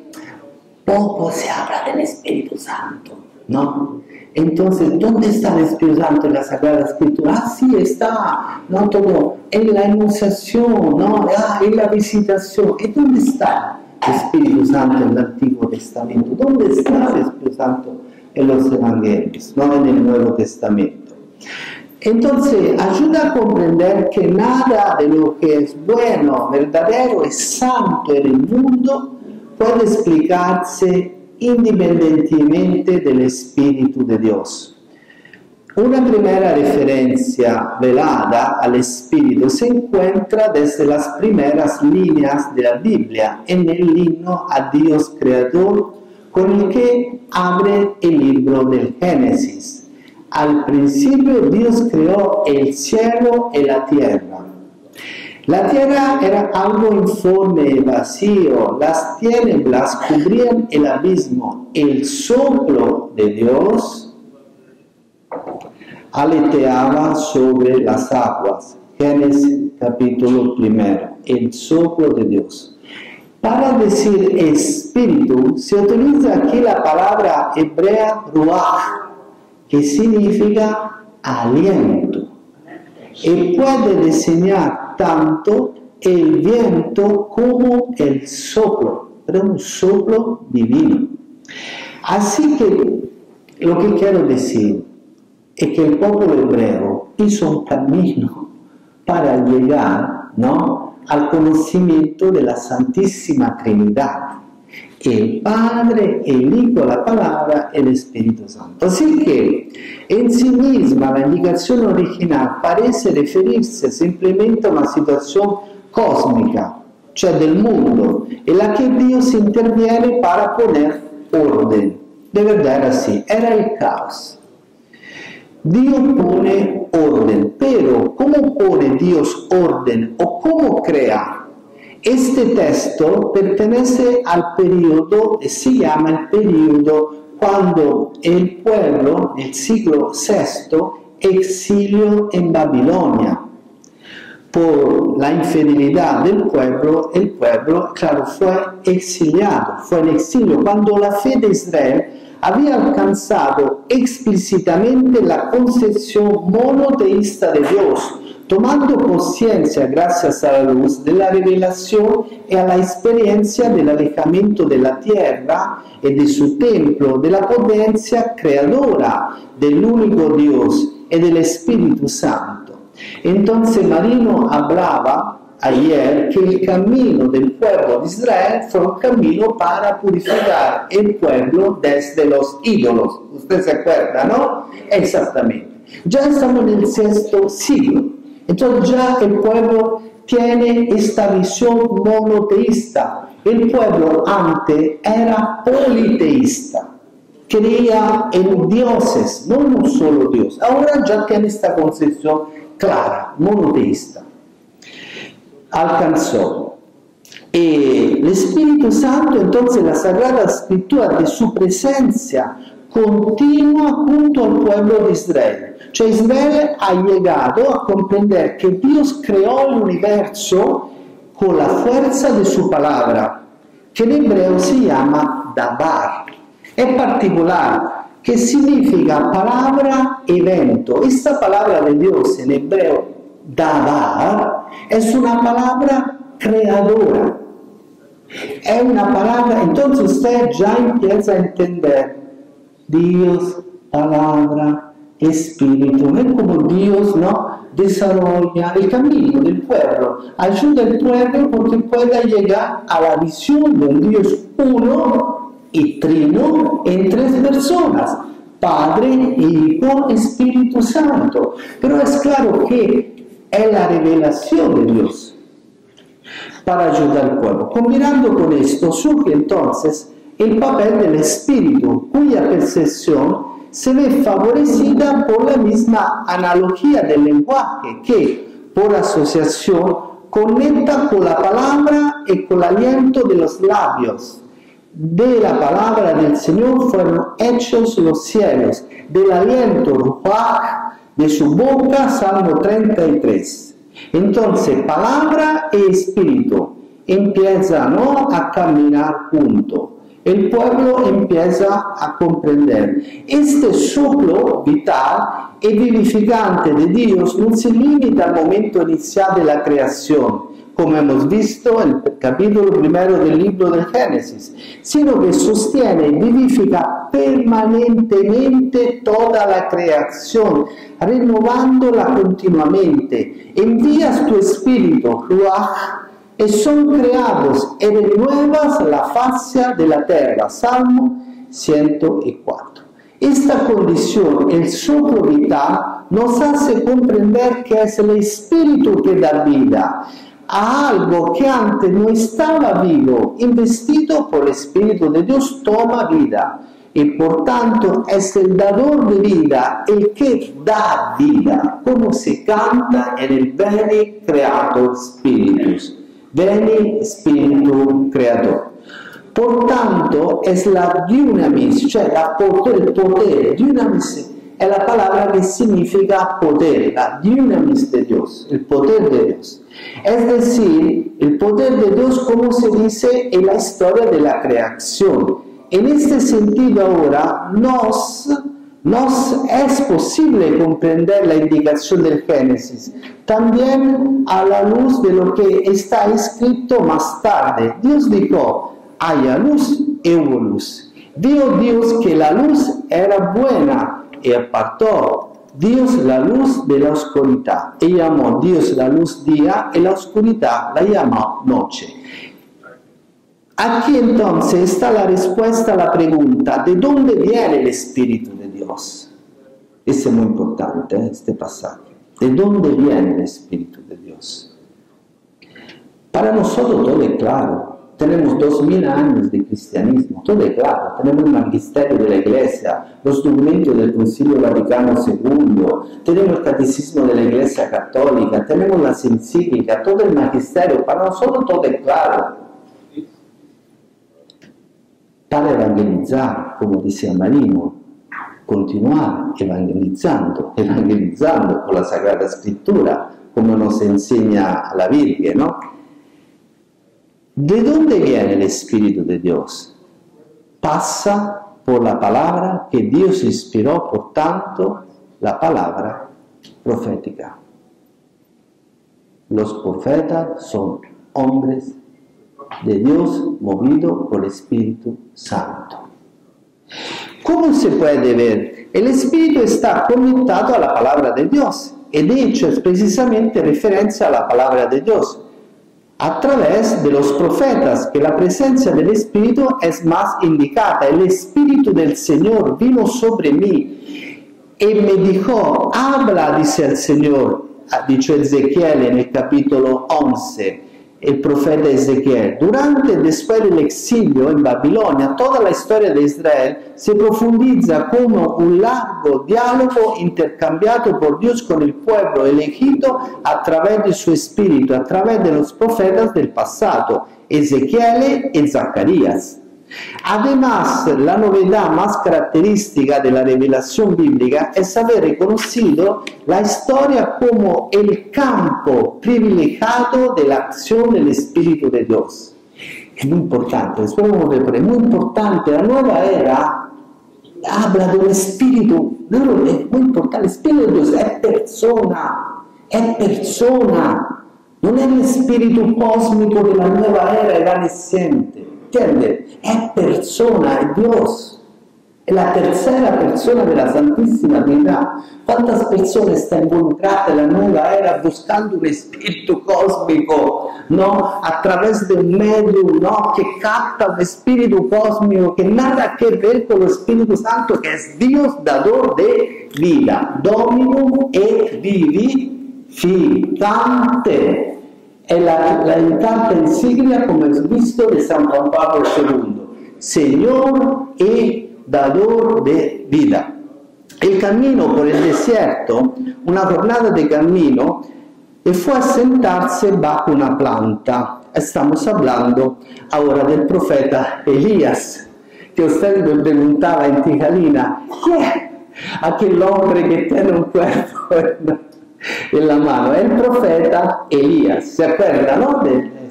poco se habla del Espíritu Santo, ¿no? Entonces, ¿dónde está el Espíritu Santo en la Sagrada Escritura? Ah, sí, está, ¿no? Todo en la enunciación, ¿no? Ah, en la visitación. ¿Y dónde está el Espíritu Santo en el Antiguo Testamento? ¿Dónde está el Espíritu Santo en los Evangelios, no en el Nuevo Testamento? Entonces, ayuda a comprender que nada de lo que es bueno, verdadero y santo en el mundo puede explicarse independientemente del Espíritu de Dios. Una primera referencia velada al Espíritu se encuentra desde las primeras líneas de la Biblia en el himno a Dios Creador con el que abre el libro del Génesis. Al principio Dios creó el cielo y la tierra. La tierra era algo informe y vacío, las tinieblas cubrían el abismo, el soplo de Dios aleteaba sobre las aguas. Génesis capítulo primero, el soplo de Dios. Para decir espíritu se utiliza aquí la palabra hebrea ruach, que significa aliento, y puede designar tanto el viento como el soplo, pero un soplo divino. Así que lo que quiero decir es que el pueblo hebreo hizo un camino para llegar ¿no? al conocimiento de la Santísima Trinidad, el Padre, el Hijo, la Palabra, el Espíritu Santo. Así que en sí misma la indicación original parece referirse simplemente a una situación cósmica, cioè del mundo, en la que Dios interviene para poner orden. De verdad era así, era el caos. Dios pone orden, pero ¿cómo pone Dios orden o cómo crea? Este texto pertenece al periodo, se llama el periodo cuando el pueblo, el siglo VI, exilio en Babilonia. Por la infidelidad del pueblo, el pueblo, claro, fue exiliado, fue en exilio. Cuando la fe de Israel había alcanzado explícitamente la concepción monoteísta de Dios, tomando conciencia, gracias a la luz de la revelación y a la experiencia del alejamiento de la tierra y de su templo, de la potencia creadora del único Dios y del Espíritu Santo. Entonces Marino hablaba ayer que el camino del pueblo de Israel fue un camino para purificar el pueblo desde los ídolos. Usted se acuerda, ¿no? Exactamente. Ya estamos en el sexto siglo. Entonces ya el pueblo tiene esta visión monoteísta. El pueblo antes era politeísta. Creía en dioses, no en un solo Dios. Ahora ya tiene esta concepción clara, monoteísta alcanzó. Y el Espíritu Santo, entonces la Sagrada Escritura de su presencia continua junto al pueblo de Israel. Cioè Israel ha llegado a comprender que Dios creó el universo con la fuerza de su palabra, que en hebreo se llama Dabar. Es particular, que significa palabra evento. Esta palabra de Dios en hebreo Dabar es una palabra creadora. Es una palabra, entonces usted ya empieza a entender Dios, palabra, espíritu. Es como Dios ¿no? desarrolla el camino del pueblo, ayuda al pueblo porque pueda llegar a la visión de un Dios uno y trino en tres personas. Padre, Hijo, Espíritu Santo. Pero es claro que es la revelación de Dios para ayudar al pueblo. Combinando con esto, surge entonces el papel del Espíritu, cuya percepción se ve favorecida por la misma analogía del lenguaje que, por asociación, conecta con la palabra y con el aliento de los labios. De la palabra del Señor fueron hechos los cielos, del aliento, ruach, de su boca, Salmo 33. Entonces, palabra y espíritu empiezan a caminar juntos. El pueblo empieza a comprender. Este soplo vital y vivificante de Dios no se limita al momento inicial de la creación, como hemos visto en el capítulo primero del libro del Génesis, sino que sostiene y vivifica permanentemente toda la creación, renovándola continuamente. Envías tu espíritu, Ruach, y son creados y renuevas la fascia de la tierra. Salmo 104. Esta condición, el soplo vital, nos hace comprender que es el Espíritu que da vida a algo que antes no estaba vivo, investido por el Espíritu de Dios, toma vida. Y por tanto es el dador de vida el que da vida, como se canta en el Beni Creator Spiritus. Beni Spiritu Creator. Por tanto, es la dunamis, cioè la potere, potere, dunamis è la palabra que significa poder, la dunamis de Dios, el poder de Dios. Es decir, el poder de Dios, como se dice en la historia de la creación. En este sentido ahora nos, nos es posible comprender la indicación del Génesis, también a la luz de lo que está escrito más tarde. Dios dijo, haya luz y hubo luz. Vio Dios que la luz era buena y apartó Dios la luz de la oscuridad y llamó Dios la luz día y la oscuridad la llamó noche. Aquí entonces está la respuesta a la pregunta, ¿de dónde viene el Espíritu de Dios? Es muy importante, este pasaje. ¿De dónde viene el Espíritu de Dios? Para nosotros todo es claro. Tenemos dos mil años de cristianismo, todo es claro. Tenemos el magisterio de la Iglesia, los documentos del Concilio Vaticano II, tenemos el catecismo de la Iglesia Católica, tenemos las encíclicas, todo el magisterio. Para nosotros todo es claro. Para evangelizar, como decía Marino, continuar evangelizando, evangelizando con la Sagrada Escritura, como nos enseña la Virgen, ¿no? ¿De dónde viene el Espíritu de Dios? Pasa por la palabra que Dios inspiró, por tanto, la palabra profética. Los profetas son hombres de Dios movidos por el Espíritu Santo. ¿Cómo se puede ver? El Espíritu está conectado a la palabra de Dios y de hecho es precisamente referencia a la palabra de Dios a través de los profetas, que la presencia del Espíritu es más indicada. El Espíritu del Señor vino sobre mí y me dijo, habla, dice el Señor, dicho Ezequiel en el capítulo 11, el profeta Ezequiel. Durante y después del exilio en Babilonia, toda la historia de Israel se profundiza como un largo diálogo intercambiado por Dios con el pueblo elegido a través de su espíritu, a través de los del pasado, Ezequiel y Zacarías. Además, la novedad más característica de la revelación bíblica es haber reconocido la historia como el campo privilegiado de la acción del Espíritu de Dios. Es muy importante, es muy importante, la nueva era habla de un espíritu, es muy importante, el espíritu de Dios es persona, es persona, no es el espíritu cósmico de la nueva era evanescente ¿Entiende? Es persona, es Dios. Es la tercera persona de la Santísima Trinidad. ¿Cuántas personas están involucradas en la nueva era buscando un espíritu cósmico, ¿no? A través de un medio, ¿no? Que capta un espíritu cósmico que nada que ver con el Espíritu Santo, que es Dios dador de vida. Dominum et vivificante è la, la intacta insignia, come visto, de San Juan Pablo II, Señor y dador de vida. El camino por el desierto, una jornada de camino, e fue a sentarse bajo una planta. Estamos hablando ahora del profeta Elías, que usted preguntaba en Tijalina, ¿quién? Aquel hombre que tiene un cuerpo <laughs> en la mano, el profeta Elías, ¿se acuerdan? No?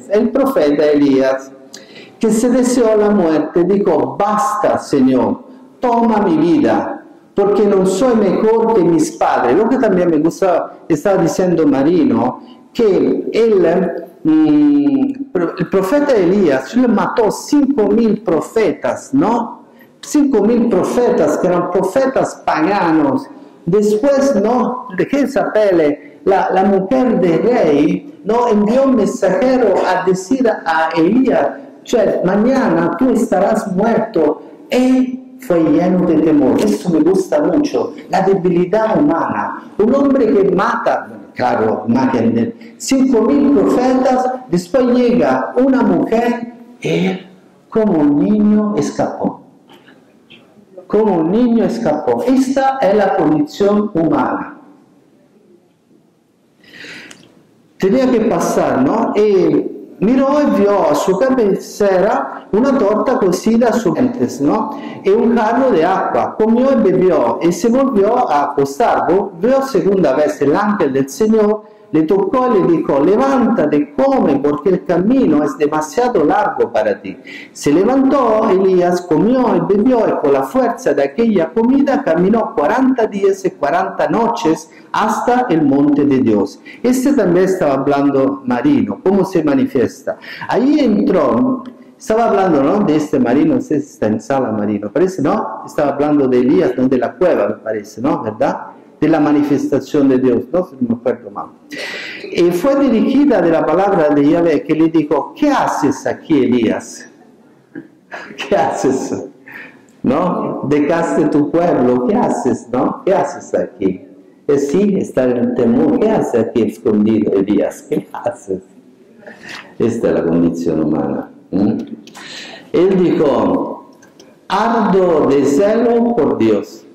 El profeta Elías, que se deseó la muerte, dijo, basta Señor, toma mi vida, porque no soy mejor que mis padres. Lo que también me gusta, estaba diciendo Marino, que mm, el profeta Elías, le mató cinco mil profetas, ¿no? Cinco mil profetas que eran profetas paganos, Después, ¿no? Jezabel, la, la mujer de rey, ¿no? Envió un mensajero a decir a Elías, mañana tú estarás muerto. Y fue lleno de temor. Eso me gusta mucho, la debilidad humana. Un hombre que mata, claro, imaginen, cinco mil profetas, después llega una mujer, él como un niño escapó. Como un niño escapó. Esta es la condición humana. Tenía que pasar, ¿no? Y mirò e vio a su cabecera una torta cocida su dientes, ¿no? E un jarro de agua. Comió y bebió y se volvió a acostar. Vio segunda vez el ángel del Señor le tocó y le dijo, levántate, come, porque el camino es demasiado largo para ti. Se levantó, Elías comió y bebió, y con la fuerza de aquella comida caminó 40 días y 40 noches hasta el monte de Dios. Este también estaba hablando marino, cómo se manifiesta. Ahí entró, estaba hablando ¿no? de este marino, no sé si está en sala marino, parece, ¿no? Estaba hablando de Elías, no de la cueva, me parece, ¿no? ¿Verdad? De la manifestación de Dios, no si me acuerdo mal. Y fue dirigida de la palabra de Yahvé que le dijo, ¿qué haces aquí, Elías? <laughs> ¿Qué haces? ¿No? Dejaste tu pueblo, ¿qué haces? ¿No? ¿Qué haces aquí? Y sí, estar en el temor, ¿qué haces aquí escondido, Elías? ¿Qué haces? Esta es la condición humana. Él dijo, ardo de celo por Dios.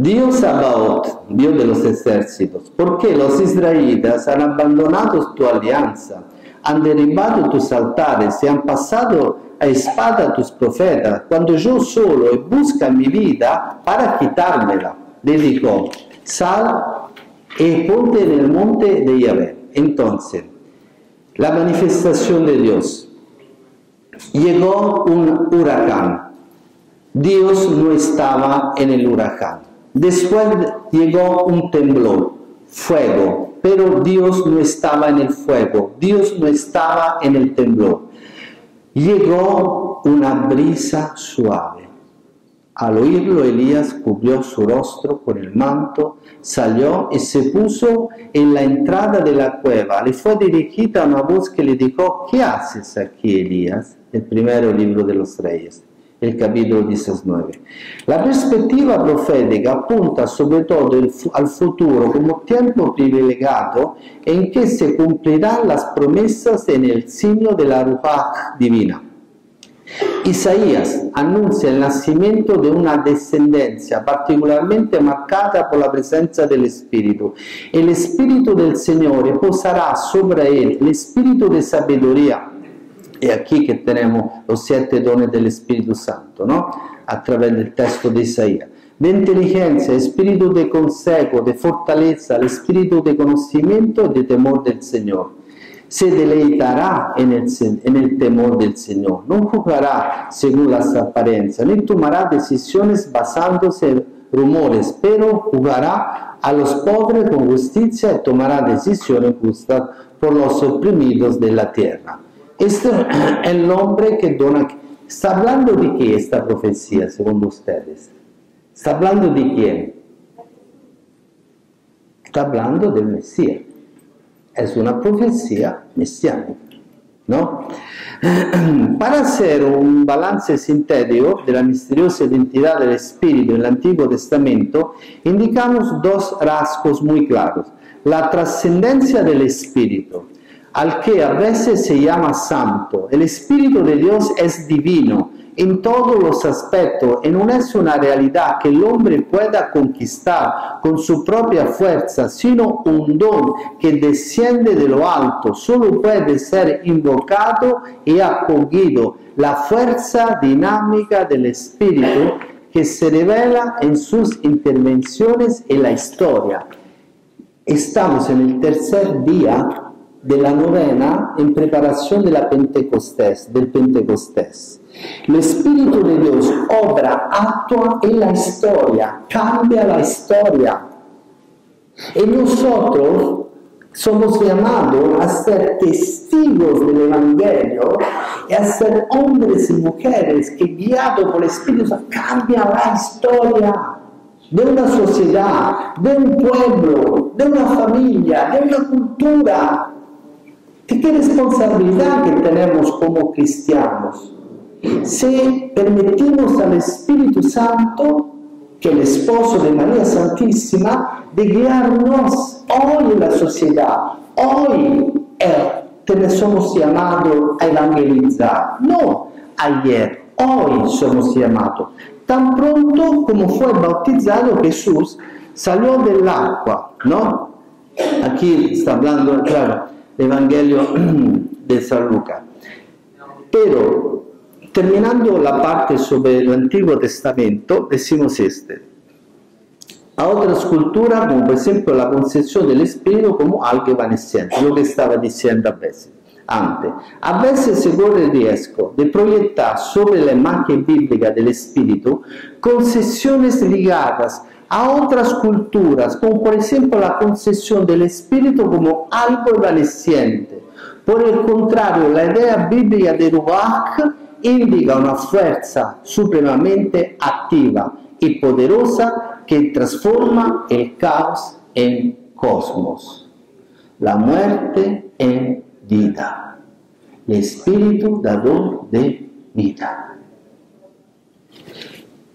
Dios Sabaoth, Dios de los ejércitos, porque los israelitas han abandonado tu alianza, han derribado tus altares y han pasado a espada tus profetas, cuando yo solo busca mi vida para quitármela. Le dijo, sal y ponte en el monte de Yahvé. Entonces, la manifestación de Dios. Llegó un huracán. Dios no estaba en el huracán. Después llegó un temblor, fuego, pero Dios no estaba en el fuego, Dios no estaba en el temblor. Llegó una brisa suave. Al oírlo, Elías cubrió su rostro con el manto, salió y se puso en la entrada de la cueva. Le fue dirigida una voz que le dijo, ¿qué haces aquí, Elías? El primer libro de los reyes el capítulo 19. La perspectiva profética apunta sobre todo al futuro como tiempo privilegiado en que se cumplirán las promesas en el signo de la Ruach divina. Isaías anuncia el nacimiento de una descendencia particularmente marcada por la presencia del Espíritu. El Espíritu del Señor posará sobre él el Espíritu de sabiduría es aquí que tenemos los siete dones del Espíritu Santo, ¿no? A través del texto de Isaías. De inteligencia, espíritu de consejo, de fortaleza, el espíritu de conocimiento y de temor del Señor. Se deleitará en el, en el temor del Señor. No juzgará según las apariencias, ni tomará decisiones basándose en rumores, pero juzgará a los pobres con justicia y tomará decisiones justas por los oprimidos de la tierra. Este <clears throat> es el nombre que dona. ¿Está hablando de qué esta profecía, según ustedes? ¿Está hablando de quién? Está hablando del Mesías. Es una profecía mesiánica. ¿no? <clears throat> Para hacer un balance sintético de la misteriosa identidad del Espíritu en el Antiguo Testamento, indicamos dos rasgos muy claros. La trascendencia del Espíritu al que a veces se llama santo. El Espíritu de Dios es divino en todos los aspectos y no es una realidad que el hombre pueda conquistar con su propia fuerza, sino un don que desciende de lo alto, solo puede ser invocado y acogido. La fuerza dinámica del Espíritu que se revela en sus intervenciones en la historia. Estamos en el tercer día de la novena en preparación de la Pentecostés, del Pentecostés. El Espíritu de Dios obra, actúa en la historia, cambia la historia. Y nosotros somos llamados a ser testigos del Evangelio y a ser hombres y mujeres que guiados por el Espíritu cambian la historia de una sociedad, de un pueblo, de una familia, de una cultura. ¿Qué responsabilidad que tenemos como cristianos? Si permitimos al Espíritu Santo, que el esposo de María Santísima, de guiarnos hoy en la sociedad, hoy eh, te somos llamados a evangelizar, no ayer, hoy somos llamados. Tan pronto como fue bautizado Jesús, salió del agua, ¿no? Aquí está hablando, claro, el Evangelio <clears throat> de San Lucas. Pero, terminando la parte Antiguo Testamento, decimos este. A otras culturas, como por ejemplo la concepción del Espíritu como algo evanescente, lo que estaba diciendo a veces antes. A veces se corre el riesgo de proyectar sobre la imagen bíblica del Espíritu a otras culturas, como por ejemplo la concepción del Espíritu como algo evanescente. Por el contrario, la idea bíblica de Ruach indica una fuerza supremamente activa y poderosa que transforma el caos en cosmos, la muerte en vida, el espíritu dador de vida.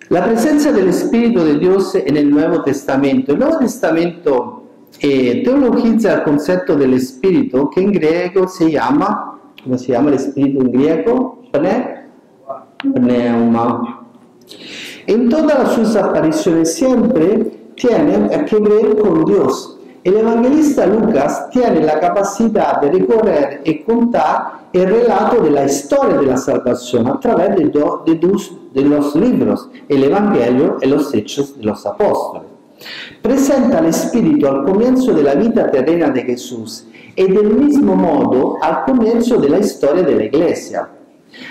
La presencia del Espíritu de Dios en el Nuevo Testamento. El Nuevo Testamento eh, teologiza el concepto del Espíritu que en griego se llama, ¿cómo se llama el Espíritu en griego? Pneuma. En todas sus apariciones siempre tienen que ver con Dios. El evangelista Lucas tiene la capacidad de recorrer y contar el relato de la historia de la salvación a través de, do, de, dos, de los libros, el Evangelio y los Hechos de los Apóstoles. Presenta al Espíritu al comienzo de la vida terrena de Jesús y del mismo modo al comienzo de la historia de la Iglesia.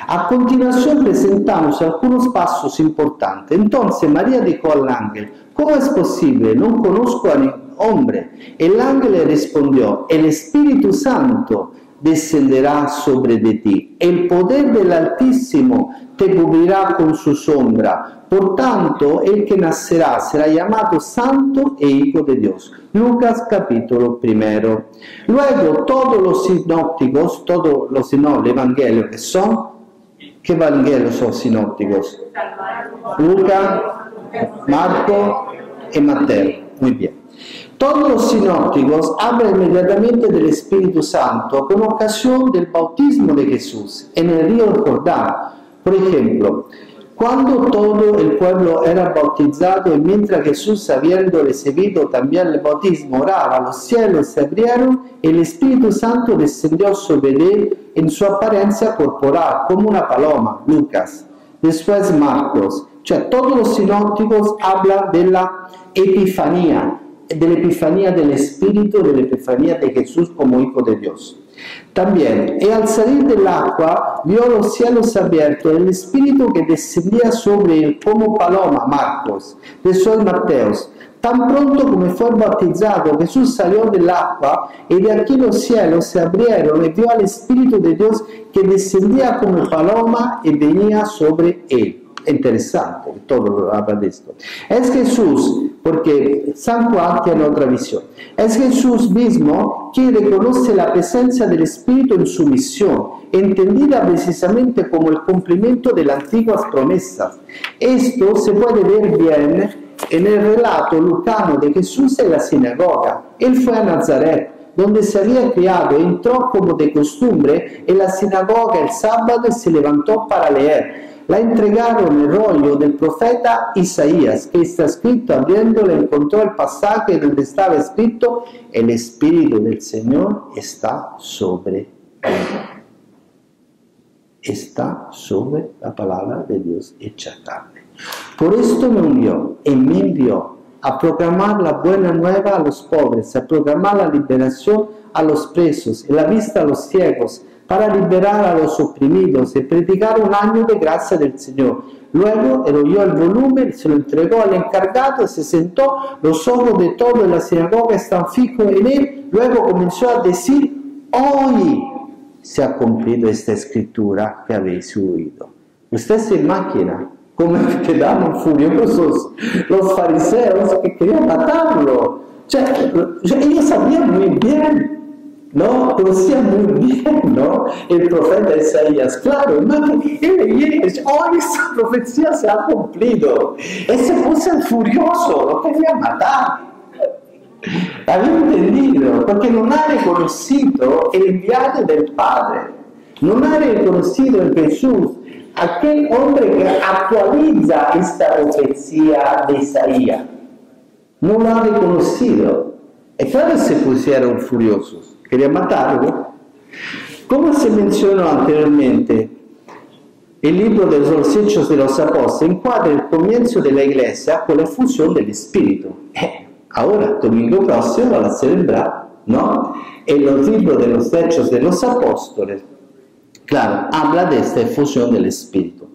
A continuación presentamos algunos pasos importantes. Entonces María dijo al ángel, ¿cómo es posible? No conozco a ningún hombre. El ángel le respondió, el Espíritu Santo descenderá sobre de ti. El poder del Altísimo te cubrirá con su sombra. Por tanto, el que nacerá será llamado Santo e Hijo de Dios. Lucas capítulo primero. Luego, todos los sinópticos, todos los sinópticos, evangelios que son, ¿qué evangelios son sinópticos? Lucas, Marco y Mateo. Muy bien. Todos los sinópticos hablan inmediatamente del Espíritu Santo con ocasión del bautismo de Jesús en el río Jordán. Por ejemplo, cuando todo el pueblo era bautizado y mientras Jesús, habiendo recibido también el bautismo, oraba, los cielos se abrieron y el Espíritu Santo descendió sobre él en su apariencia corporal, como una paloma, Lucas. Después Marcos. Cioè, todos los sinópticos hablan de la epifanía, de la epifanía del Espíritu, de la epifanía de Jesús como Hijo de Dios. También, y al salir del agua, vio los cielos abiertos, el Espíritu que descendía sobre él como paloma, Marcos, de Sol Mateos. Tan pronto como fue bautizado, Jesús salió del agua y de aquí los cielos se abrieron y vio al Espíritu de Dios que descendía como paloma y venía sobre él interesante, todo habla de esto. Es Jesús, porque San Juan tiene otra visión, es Jesús mismo quien reconoce la presencia del Espíritu en su misión, entendida precisamente como el cumplimiento de las antiguas promesas. Esto se puede ver bien en el relato lucano de Jesús en la sinagoga. Él fue a Nazaret, donde se había criado, entró como de costumbre en la sinagoga el sábado y se levantó para leer la entregaron el rollo del profeta Isaías, que está escrito, abriéndole encontró el pasaje donde estaba escrito, el Espíritu del Señor está sobre él. Está sobre la palabra de Dios hecha carne. Por esto me unió y me envió a proclamar la buena nueva a los pobres, a proclamar la liberación a los presos y la vista a los ciegos, para liberar a los oprimidos y predicar un año de gracia del Señor. Luego eroyó el volumen, se lo entregó al encargado, se sentó, los ojos de todos en la sinagoga están fijos en él, luego comenzó a decir, hoy se ha cumplido esta escritura que habéis oído. Usted se imagina cómo quedaron furiosos los fariseos que querían matarlo. Sea, ellos sabían muy bien ¿no? Conocía muy bien, ¿no? El profeta Isaías, claro, imagínate, él hoy esa profecía se ha cumplido. Y se puso furioso, lo quería matar. Había entendido, porque non ha riconosciuto il inviato del Padre, non ha riconosciuto in Gesù aquel hombre que actualiza esta profecía de Isaías. No lo ha reconocido. E claro se pusieron furiosos. Querían matarlo. Como se mencionó anteriormente, el libro de los Hechos de los Apóstoles encuadra el comienzo de la iglesia con la fusión del Espíritu. Eh, ahora, domingo próximo, a celebrar, ¿no? En los libros de los Hechos de los Apóstoles, claro, habla de esta fusión del Espíritu.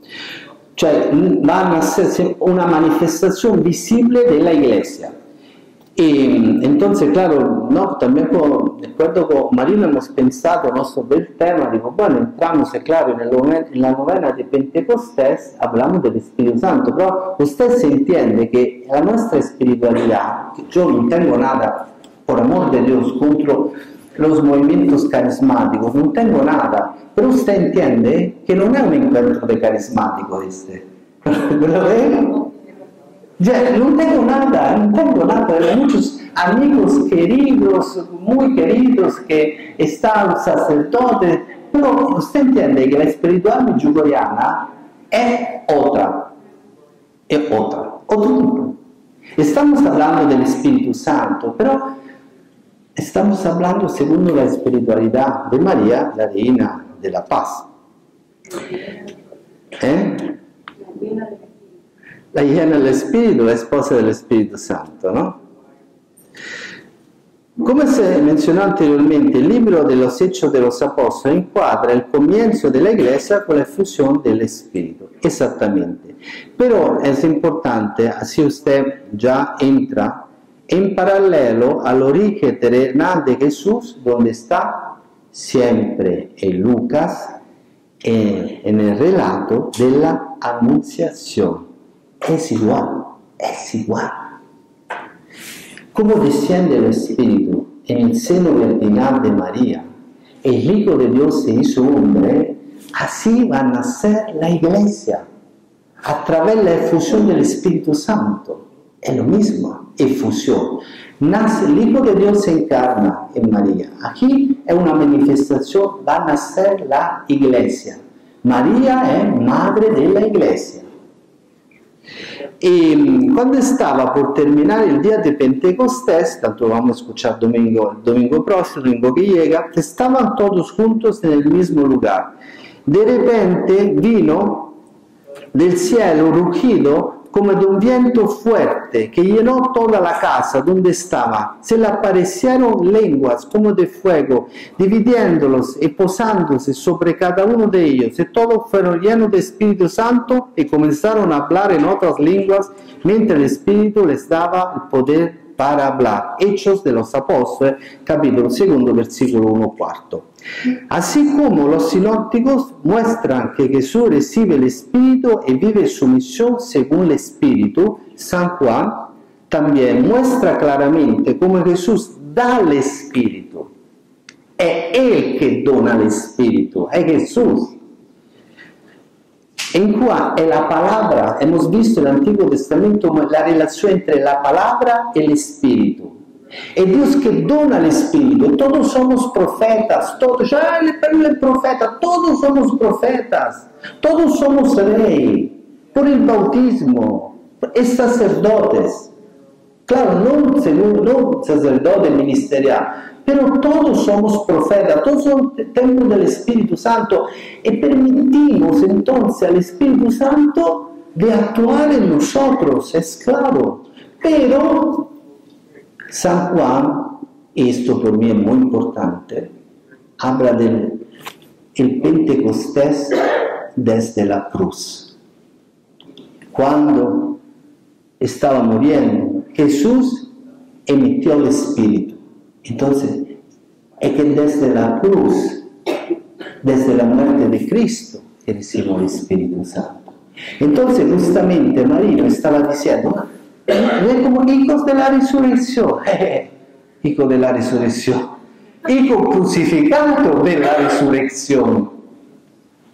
Cioè, va a ser una manifestación visible de la iglesia. Y entonces, claro, ¿no? también con, de acuerdo con Marina hemos pensado ¿no? sobre tema, digo, bueno, entramos, es claro, en, el, en la novena de Pentecostés hablamos del Espíritu Santo, pero usted se entiende que la nuestra espiritualidad, que yo no tengo nada, por amor de Dios, contra los movimientos carismáticos, no tengo nada, pero usted entiende que no es un encuentro de carismático este. <laughs> ¿Lo ve? Ya, no tengo nada, no tengo nada. Hay muchos amigos queridos, muy queridos, que están sacerdotes, pero usted entiende que la espiritualidad yugoriana es otra, es otra, otro tipo. Estamos hablando del Espíritu Santo, pero estamos hablando según la espiritualidad de María, la reina de la paz. ¿Eh? La llena del Espíritu, la esposa del Espíritu Santo, ¿no? Come se mencionó anteriormente, el libro de los Hechos de encuadra el comienzo de la iglesia con la fusión del Espíritu, exactamente. Pero es importante, así usted ya entra en paralelo al origen terrenal de Jesús, donde está siempre en Lucas, en el relato de la anunciación es igual, es igual. Como desciende el Espíritu en el seno virginal de María, el Hijo de Dios se hizo hombre, así va a nacer la iglesia, a través de la efusión del Espíritu Santo. Es lo mismo, efusión. Nace el Hijo de Dios se encarna en María. Aquí es una manifestación, va a nacer la iglesia. María es madre de la iglesia. Y mm, cuando estaba por terminar el día de Pentecostés, tanto vamos a escuchar domingo, el domingo próximo, domingo que llega, estaban todos juntos en el mismo lugar. De repente vino del cielo rugido como de un viento fuerte que llenó toda la casa donde estaba. Se le aparecieron lenguas como de fuego, dividiéndolos y posándose sobre cada uno de ellos. Y todos fueron llenos de Espíritu Santo y comenzaron a hablar en otras lenguas mientras el Espíritu les daba el poder para hablar. Hechos de los Apóstoles, capítulo 2, versículo 1 cuarto. Así como los sinópticos muestran que Jesús recibe el Espíritu y vive su misión según el Espíritu, San Juan también muestra claramente cómo Jesús da el Espíritu. Es Él que dona el Espíritu, es Jesús. En Juan es la palabra, hemos visto en el Antiguo Testamento la relación entre la palabra y el Espíritu. Es Dios que dona el Espíritu. Todos somos profetas. Todos, ya el profeta. Todos somos profetas. Todos somos rey. Por el bautismo. Es sacerdotes. Claro, no, según, no sacerdote ministerial, pero todos somos profetas, todos somos templo del Espíritu Santo y permitimos entonces al Espíritu Santo de actuar en nosotros, es claro. Pero San Juan, esto por mí es muy importante, habla del el Pentecostés desde la cruz. Cuando estaba muriendo, Jesús emitió el Espíritu. Entonces, es que desde la cruz, desde la muerte de Cristo, recibió el Espíritu Santo. Entonces, justamente María estaba diciendo, Ve como hijos de la resurrección. <laughs> Hijo de la resurrección. hijo crucificado de la resurrección.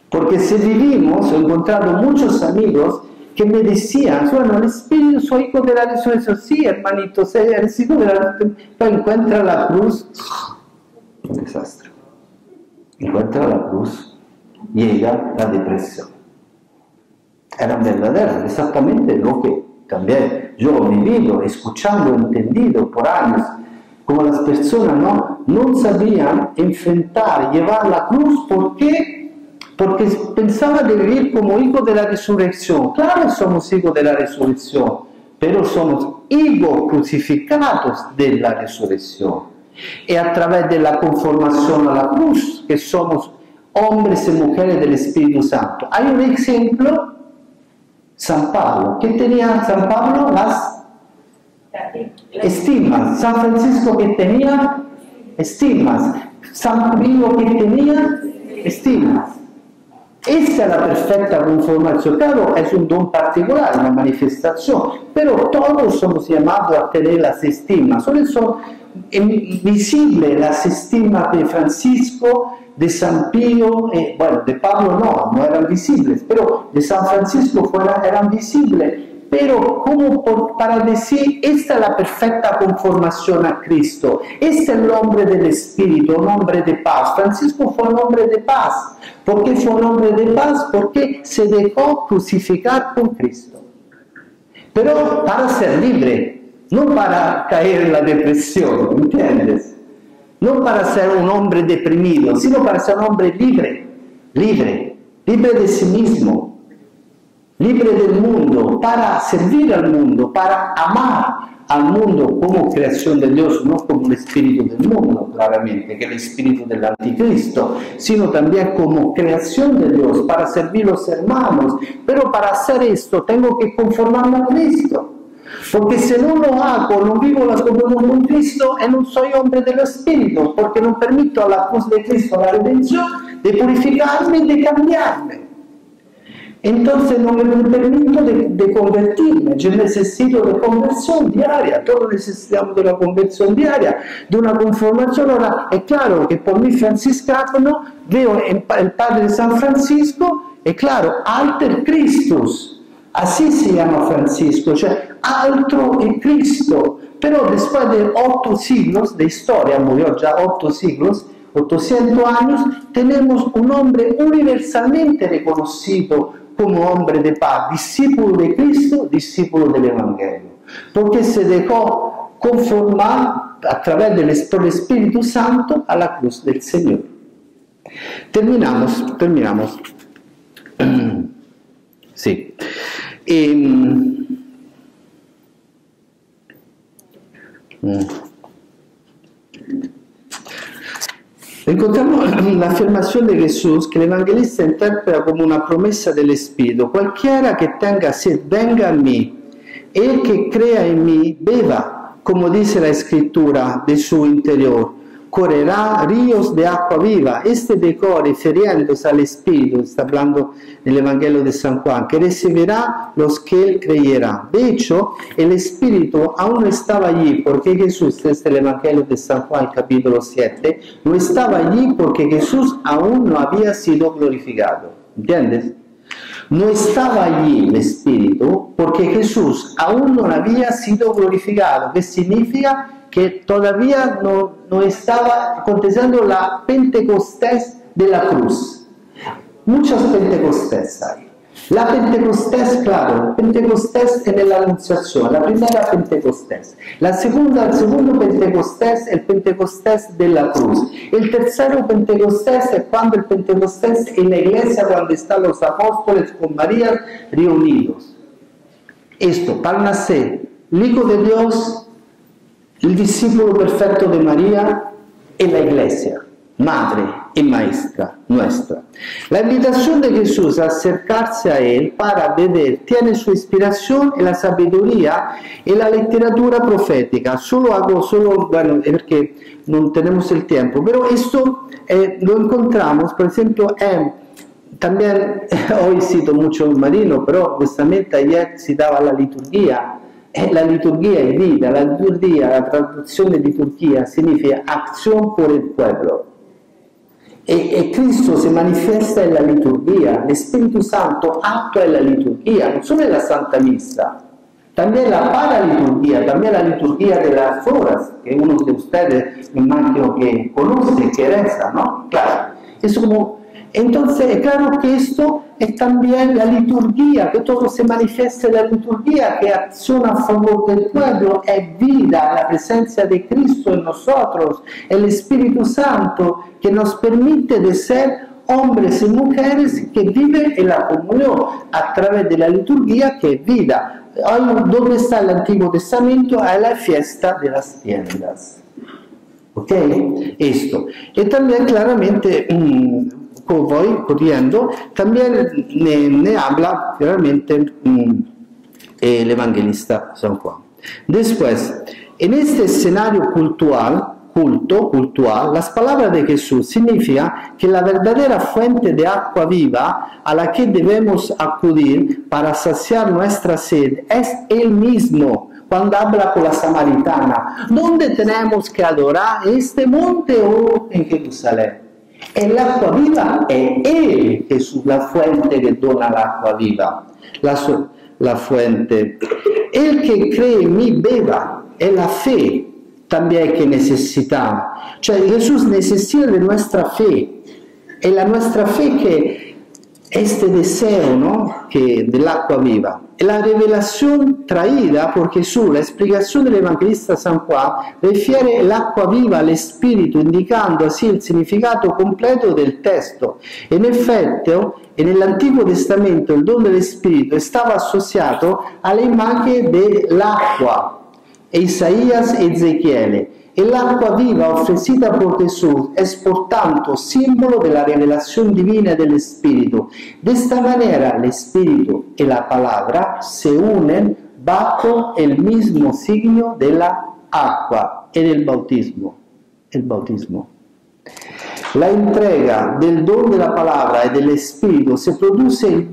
Porque si vivimos, he encontrado muchos amigos que me decían, bueno, el Espíritu, soy hijo de la resurrección. Sí, hermanito, eres hijo de la resurrección. Pero encuentra la cruz, un desastre. Encuentra la cruz, llega la depresión. Eran verdaderas, exactamente lo que también yo he vivido, escuchando, entendido por años, como las personas no, no sabían enfrentar, llevar la cruz, ¿por qué? Porque pensaba de vivir como hijo de la resurrección. Claro, somos hijos de la resurrección, pero somos hijos crucificados de la resurrección. Y a través de la conformación a la cruz, que somos hombres y mujeres del Espíritu Santo. Hay un ejemplo, San Pablo. ¿Qué tenía San Pablo? Las estimas. San Francisco que tenía estimas. San Pablo que tenía estimas. Esa es la perfecta conformación. Claro, es un don particular, una manifestación, pero todos somos llamados a tener las estimas. Solo son visibles las estimas de Francisco, de San Pío, eh, bueno, de Pablo no, no eran visibles, pero de San Francisco fuera, eran visibles pero como para decir, esta es la perfecta conformación a Cristo, este es el hombre del Espíritu, un hombre de paz. Francisco fue un hombre de paz. ¿Por qué fue un hombre de paz? Porque se dejó crucificar con Cristo. Pero para ser libre, no para caer en la depresión, ¿entiendes? No para ser un hombre deprimido, sino para ser un hombre libre, libre, libre de sí mismo, libre del mundo, para servir al mundo, para amar al mundo como creación de Dios, no como el espíritu del mundo, claramente, que es el espíritu del anticristo, sino también como creación de Dios, para servir a los hermanos. Pero para hacer esto tengo que conformarme a Cristo. Porque si no lo hago, no vivo la comunión con Cristo y no soy hombre del Espíritu, porque no permito a la cruz de Cristo, la redención, de purificarme y de cambiarme. Entonces no me permito de, convertirme, yo necesito de conversión diaria, todos necesitamos de una conversión diaria, de una conformación. Ahora, es claro que por mi franciscano veo el, el Padre de San Francisco, es claro, alter Christus, así se llama Francisco, cioè altro è Cristo. Pero después de ocho siglos de historia, murió ya ocho siglos, 800 años, tenemos un hombre universalmente reconocido como hombre de paz, discípulo de Cristo, discípulo del Evangelio, porque se dejó conformar a través del Espíritu Santo a la cruz del Señor. Terminamos, terminamos. <clears throat> Sí. Eh, la <laughs> afirmación de Jesús que el evangelista interpreta como una promesa del Espíritu. Cualquiera que tenga sed, venga a mí. El que crea en mí, beba, como dice la escritura, de su interior correrá ríos de agua viva. Este decor, refiriéndose al Espíritu, está hablando del Evangelio de San Juan, que recibirá los que él creyera. De hecho, el Espíritu aún no estaba allí porque Jesús, desde el Evangelio de San Juan capítulo 7, no estaba allí porque Jesús aún no había sido glorificado. ¿Entiendes? No estaba allí el Espíritu porque Jesús aún no había sido glorificado, ¿Qué significa que todavía no, estaba aconteciendo la Pentecostés de la cruz. Muchas Pentecostés hay. La Pentecostés, claro, Pentecostés en la Anunciación, la primera Pentecostés. La segunda, el segundo Pentecostés, el Pentecostés de la cruz. El tercero Pentecostés es cuando el Pentecostés en la iglesia, cuando están los apóstoles con María reunidos. Esto, para nacer, el Hijo de Dios el discípulo perfecto de María en la iglesia, madre y maestra nuestra. La invitación de Jesús a acercarse a Él para beber tiene su inspiración en la sabiduría y la literatura profética. Solo hago, solo, bueno, porque no tenemos el tiempo, pero esto eh, lo encontramos, por ejemplo, <laughs> en también hoy cito mucho Marino, pero justamente ayer citaba la liturgia Eh, la liturgia è vita, la liturgia, la traduzione di Turchia significa acción por el pueblo. E, e, Cristo si manifesta nella liturgia, lo Spirito Santo attua la liturgia, non solo nella Santa Missa, también la paraliturgia, también la liturgia de las horas, que uno de ustedes me imagino que conoce, que reza, ¿no? Claro. Es como, entonces, claro que esto es también la liturgia, que todo se manifiesta en la liturgia, que acciona a favor del pueblo, es vida, la presencia de Cristo en nosotros, el Espíritu Santo, que nos permite de ser hombres y mujeres que viven en la comunión a través de la liturgia que es vida. ¿Dónde está el Antiguo Testamento? A la fiesta de las tiendas. ¿Ok? Esto. Y también claramente, voy corriendo, también ne, habla claramente mm, el evangelista San Juan. Después, en este escenario cultural, culto, cultual, las palabras de Jesús significa que la verdadera fuente de agua viva a la que debemos acudir para saciar nuestra sed es Él mismo. Cuando habla con la samaritana, ¿dónde tenemos que adorar? ¿En este monte o en Jerusalén? El agua viva es Él, Jesús, la fuente que dona el agua viva, la, fuente. El que cree en mí beba, es la fe, también que necesitamos. Cioè Jesús necesita de nuestra fe. Es la nuestra fe que este deseo ¿no? que del agua viva. La revelación traída por Jesús, la explicación del evangelista San Juan, refiere el agua viva al Espíritu, indicando así el significato completo del texto. En efecto, en el Antiguo Testamento el don del Espíritu estaba asociado a la imagen del agua, Isaías y Ezequiel. El agua viva ofrecida por Jesús es por tanto símbolo de la revelación divina del Espíritu. De esta manera el Espíritu y la palabra se unen bajo el mismo signo de la agua en el bautismo. El bautismo. La entrega del don de la palabra y del Espíritu se produce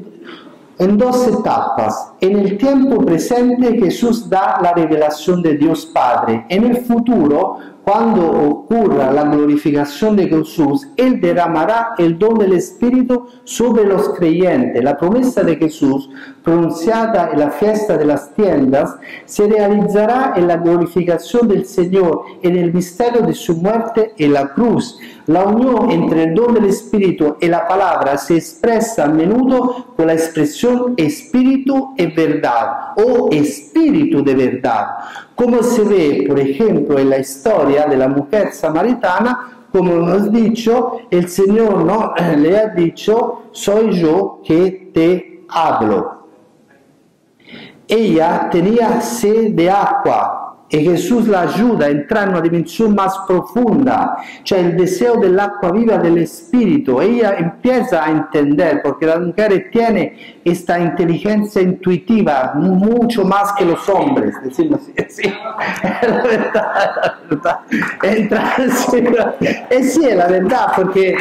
en dos etapas. En el tiempo presente Jesús da la revelación de Dios Padre. En el futuro, cuando ocurra la glorificación de Jesús, Él derramará el don del Espíritu sobre los creyentes. La promesa de Jesús, pronunciada en la fiesta de las tiendas, se realizará en la glorificación del Señor, en el misterio de su muerte en la cruz. La unión entre el don del Espíritu y la palabra se expresa a menudo con la expresión espíritu y verdad o espíritu de verdad, como se ve, por ejemplo, en la historia de la mujer samaritana, como hemos dicho, el Señor ¿no? <clears throat> le ha dicho, soy yo que te hablo. Ella tenía sed de agua, e Jesús la ayuda a entrar en una dimensión más profunda, cioè el deseo del agua viva del Espíritu. Ella empieza a entender, porque la mujer tiene esta inteligencia intuitiva mucho más que los hombres, decirlo así. <laughs> Sí, la verdad, la verdad. Eh, sí, es la verdad, porque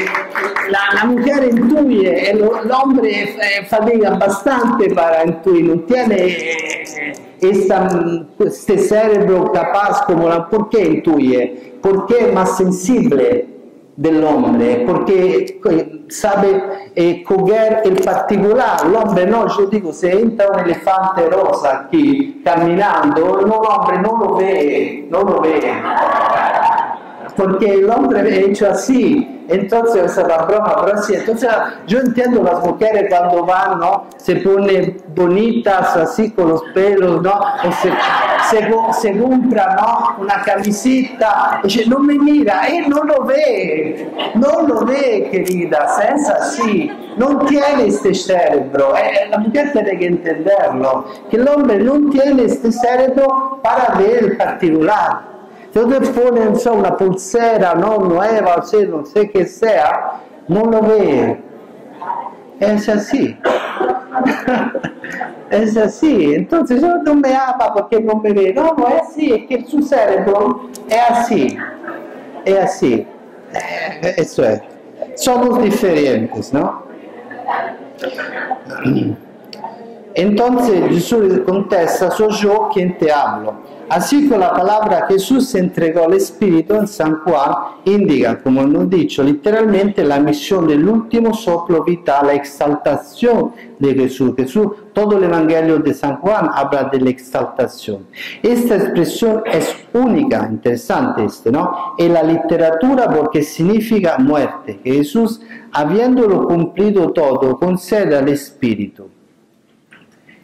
la, la mujer intuye, el, hombre eh, fatiga bastante para intuir, no tiene... Esta, este cerebro capaz como la, ¿por qué intuye? Porque es más sensible del hombre, porque eh, sabe eh, coger el particular, l'uomo no, yo dico, se entra un elefante rosa aquí caminando, no, l'uomo non lo ve, non lo ve, porque el hombre hecho así, Entonces, la broma, pero sí, entonces yo entiendo las mujeres cuando van, ¿no? Se ponen bonitas así con los pelos, ¿no? O se, se, se compra, ¿no? Una camisita, dice, no me mira, él no lo ve, no lo ve, queridas, es así, no tiene este cerebro, eh, la mujer tiene que entenderlo, que el hombre no tiene este cerebro para ver el particular. Se usted pone so, una pulsera no nueva, o sea, no sé qué sea, no lo ve. Es así. es así. Entonces yo no me ama porque no me ve. No, no es así, es que su cerebro así. Es así. Eh, eso es. Somos diferentes, ¿no? <clears throat> Entonces Jesús contesta, soy yo quien te hablo. Así que la palabra Jesús entregó al Espíritu en San Juan indica, como nos dicho, literalmente la misión del último soplo vital, la exaltación de Jesús. Jesús, todo el Evangelio de San Juan habla de la exaltación. Esta expresión es única, interesante este, ¿no? En la literatura porque significa muerte. Jesús, habiéndolo cumplido todo, concede al Espíritu.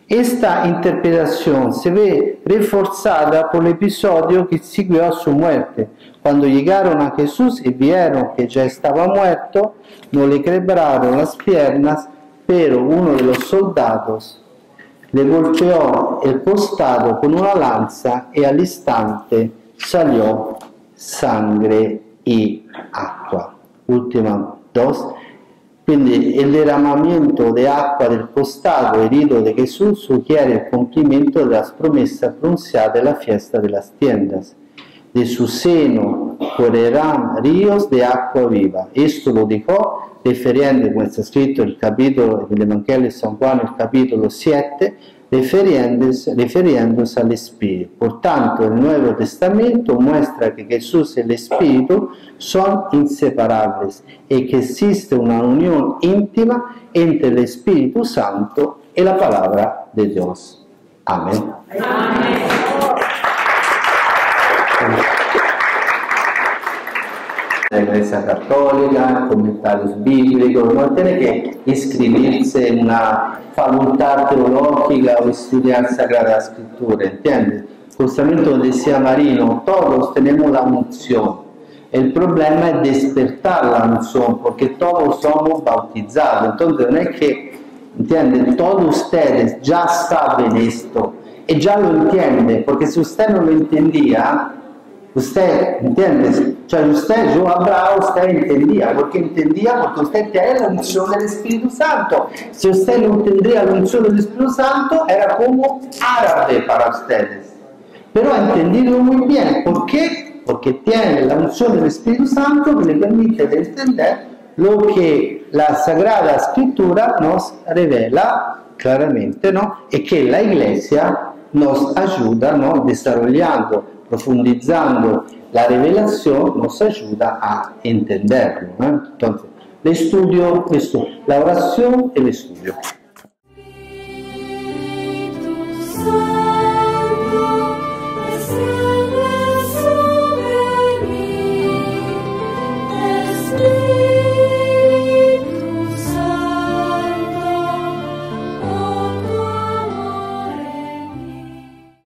Esta interpretación se ve reforzada por el episodio que siguió a su muerte. Cuando llegaron a Jesús y vieron que ya estaba muerto, no le quebraron las piernas, pero uno de los soldados le golpeó el costado con una lanza y al instante salió sangre y agua. Última dos. Quindi el derramamiento de agua del costado herido de Jesús sugiere el cumplimiento de las promesas pronunciadas en la fiesta de las tiendas. De su seno correrán ríos de agua viva. Esto lo dijo refiriendo, como está escrito en el capítulo del Evangelio de San Juan, el capítulo 7, refiriéndose, refiriéndose al Espíritu. Por tanto, el Nuevo Testamento muestra que Jesús y el Espíritu son inseparables y que existe una unión íntima entre el Espíritu Santo y la palabra de Dios. Amén. La Iglesia Católica, comentarios bíblicos, no tiene que inscribirse en una facultad teológica o estudiar Sagrada Escritura, ¿entiendes? Justamente como decía Marino, todos tenemos la unción. El problema es despertar la unción, porque todos somos bautizados. Entonces no es que, ¿entienden? Todos ustedes ya saben esto y ya lo entienden, porque si usted no lo entendía, usted, ¿entiendes? Cioè usted, yo Abraham, usted entendía. ¿Por qué entendía? Porque usted tiene la unción del Santo. Si usted no tendría la unción del Santo, era como árabe para ustedes. Pero ha entendido muy bien. Porque tiene la unción del Santo que le permite de entender lo que la Sagrada Escritura nos revela claramente, ¿no? Y que la Iglesia nos ayuda, ¿no? Desarrollando, profundizando la revelación nos ayuda a entenderlo. ¿no? Entonces, el estudio, la oración el estudio.